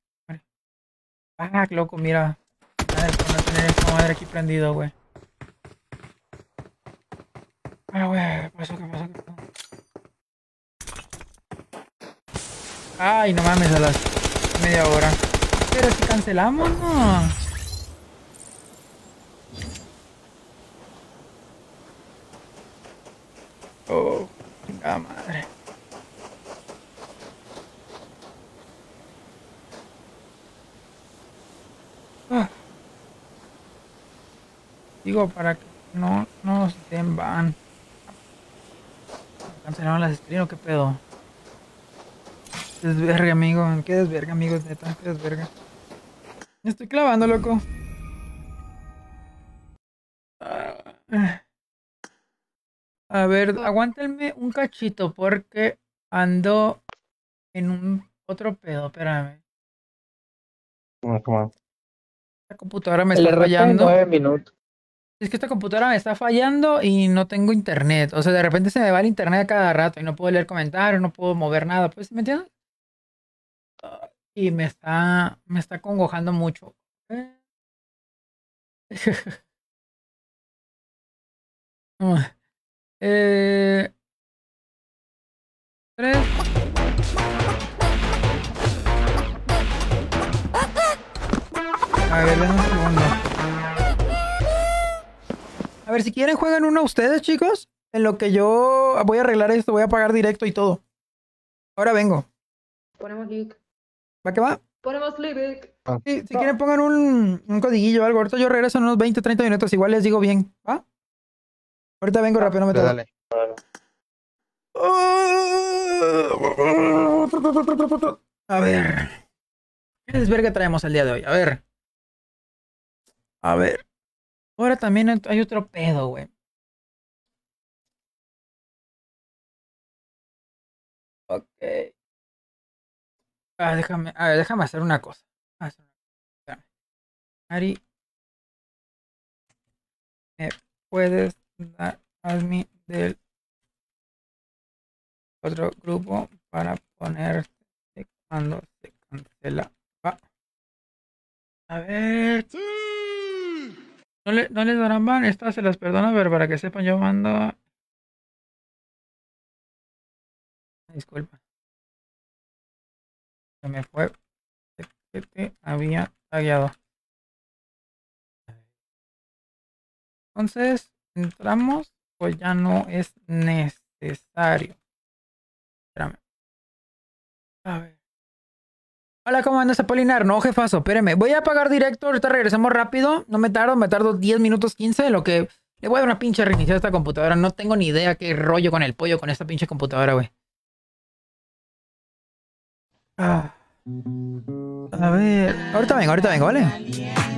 Ah, loco, mira. Madre, por no tener esta madre aquí prendido, güey. Ah, güey, ¿qué pasó? ¿Qué pasó? ¿Qué pasó? Ay, no mames, a las media hora. Pero si cancelamos, no. Oh, chingada madre. Ah. Digo, para que no nos den ban. Cancelaron las streams, ¿o ¿qué pedo? Desverga, amigo. Qué desverga, amigos, neta. Qué desverga. Me estoy clavando, loco. Ah. A ver, aguántenme un cachito porque ando en un otro pedo. Espérame. Como Esta computadora me el está RP en fallando. nueve minutos. Es que esta computadora me está fallando y no tengo internet. O sea, de repente se me va el internet a cada rato y no puedo leer comentarios, no puedo mover nada. Pues, ¿me entiendes? Y me está, me está congojando mucho. Eh. Tres. A ver, un segundo. A ver, si quieren, juegan uno ustedes, chicos. En lo que yo voy a arreglar esto, voy a pagar directo y todo. Ahora vengo. Ponemos Libic. ¿Va que va? Ponemos Libic. Sí, si quieren, pongan un, un codiguillo o algo. Ahorita yo regreso en unos 20, 30 minutos. Igual les digo bien. ¿Va? Ahorita vengo rápido, no me tardo. Dale. A ver. ¿Qué desverga traemos el día de hoy? A ver. A ver. Ahora también hay otro pedo, güey. Ok. Ah, déjame, a ver, déjame hacer una cosa. Ari, ¿me puedes dar admin del otro grupo para ponerte cuando se cancela? Va. A ver. ¿No, le, ¿No les darán ban? Estas se las perdono, pero para que sepan, yo mando. Disculpa. Se me fue. Que te había tagueado. Entonces, entramos, pues ya no es necesario. Espérame. A ver. Hola, ¿cómo andas, Apolinar? No, jefazo, espérame. Voy a apagar directo, ahorita regresamos rápido. No me tardo, me tardo 10 minutos 15, lo que... Le voy a dar una pinche reiniciar esta computadora. No tengo ni idea qué rollo con el pollo con esta pinche computadora, güey. Ah. A ver. Ahorita vengo, ahorita vengo, ¿vale?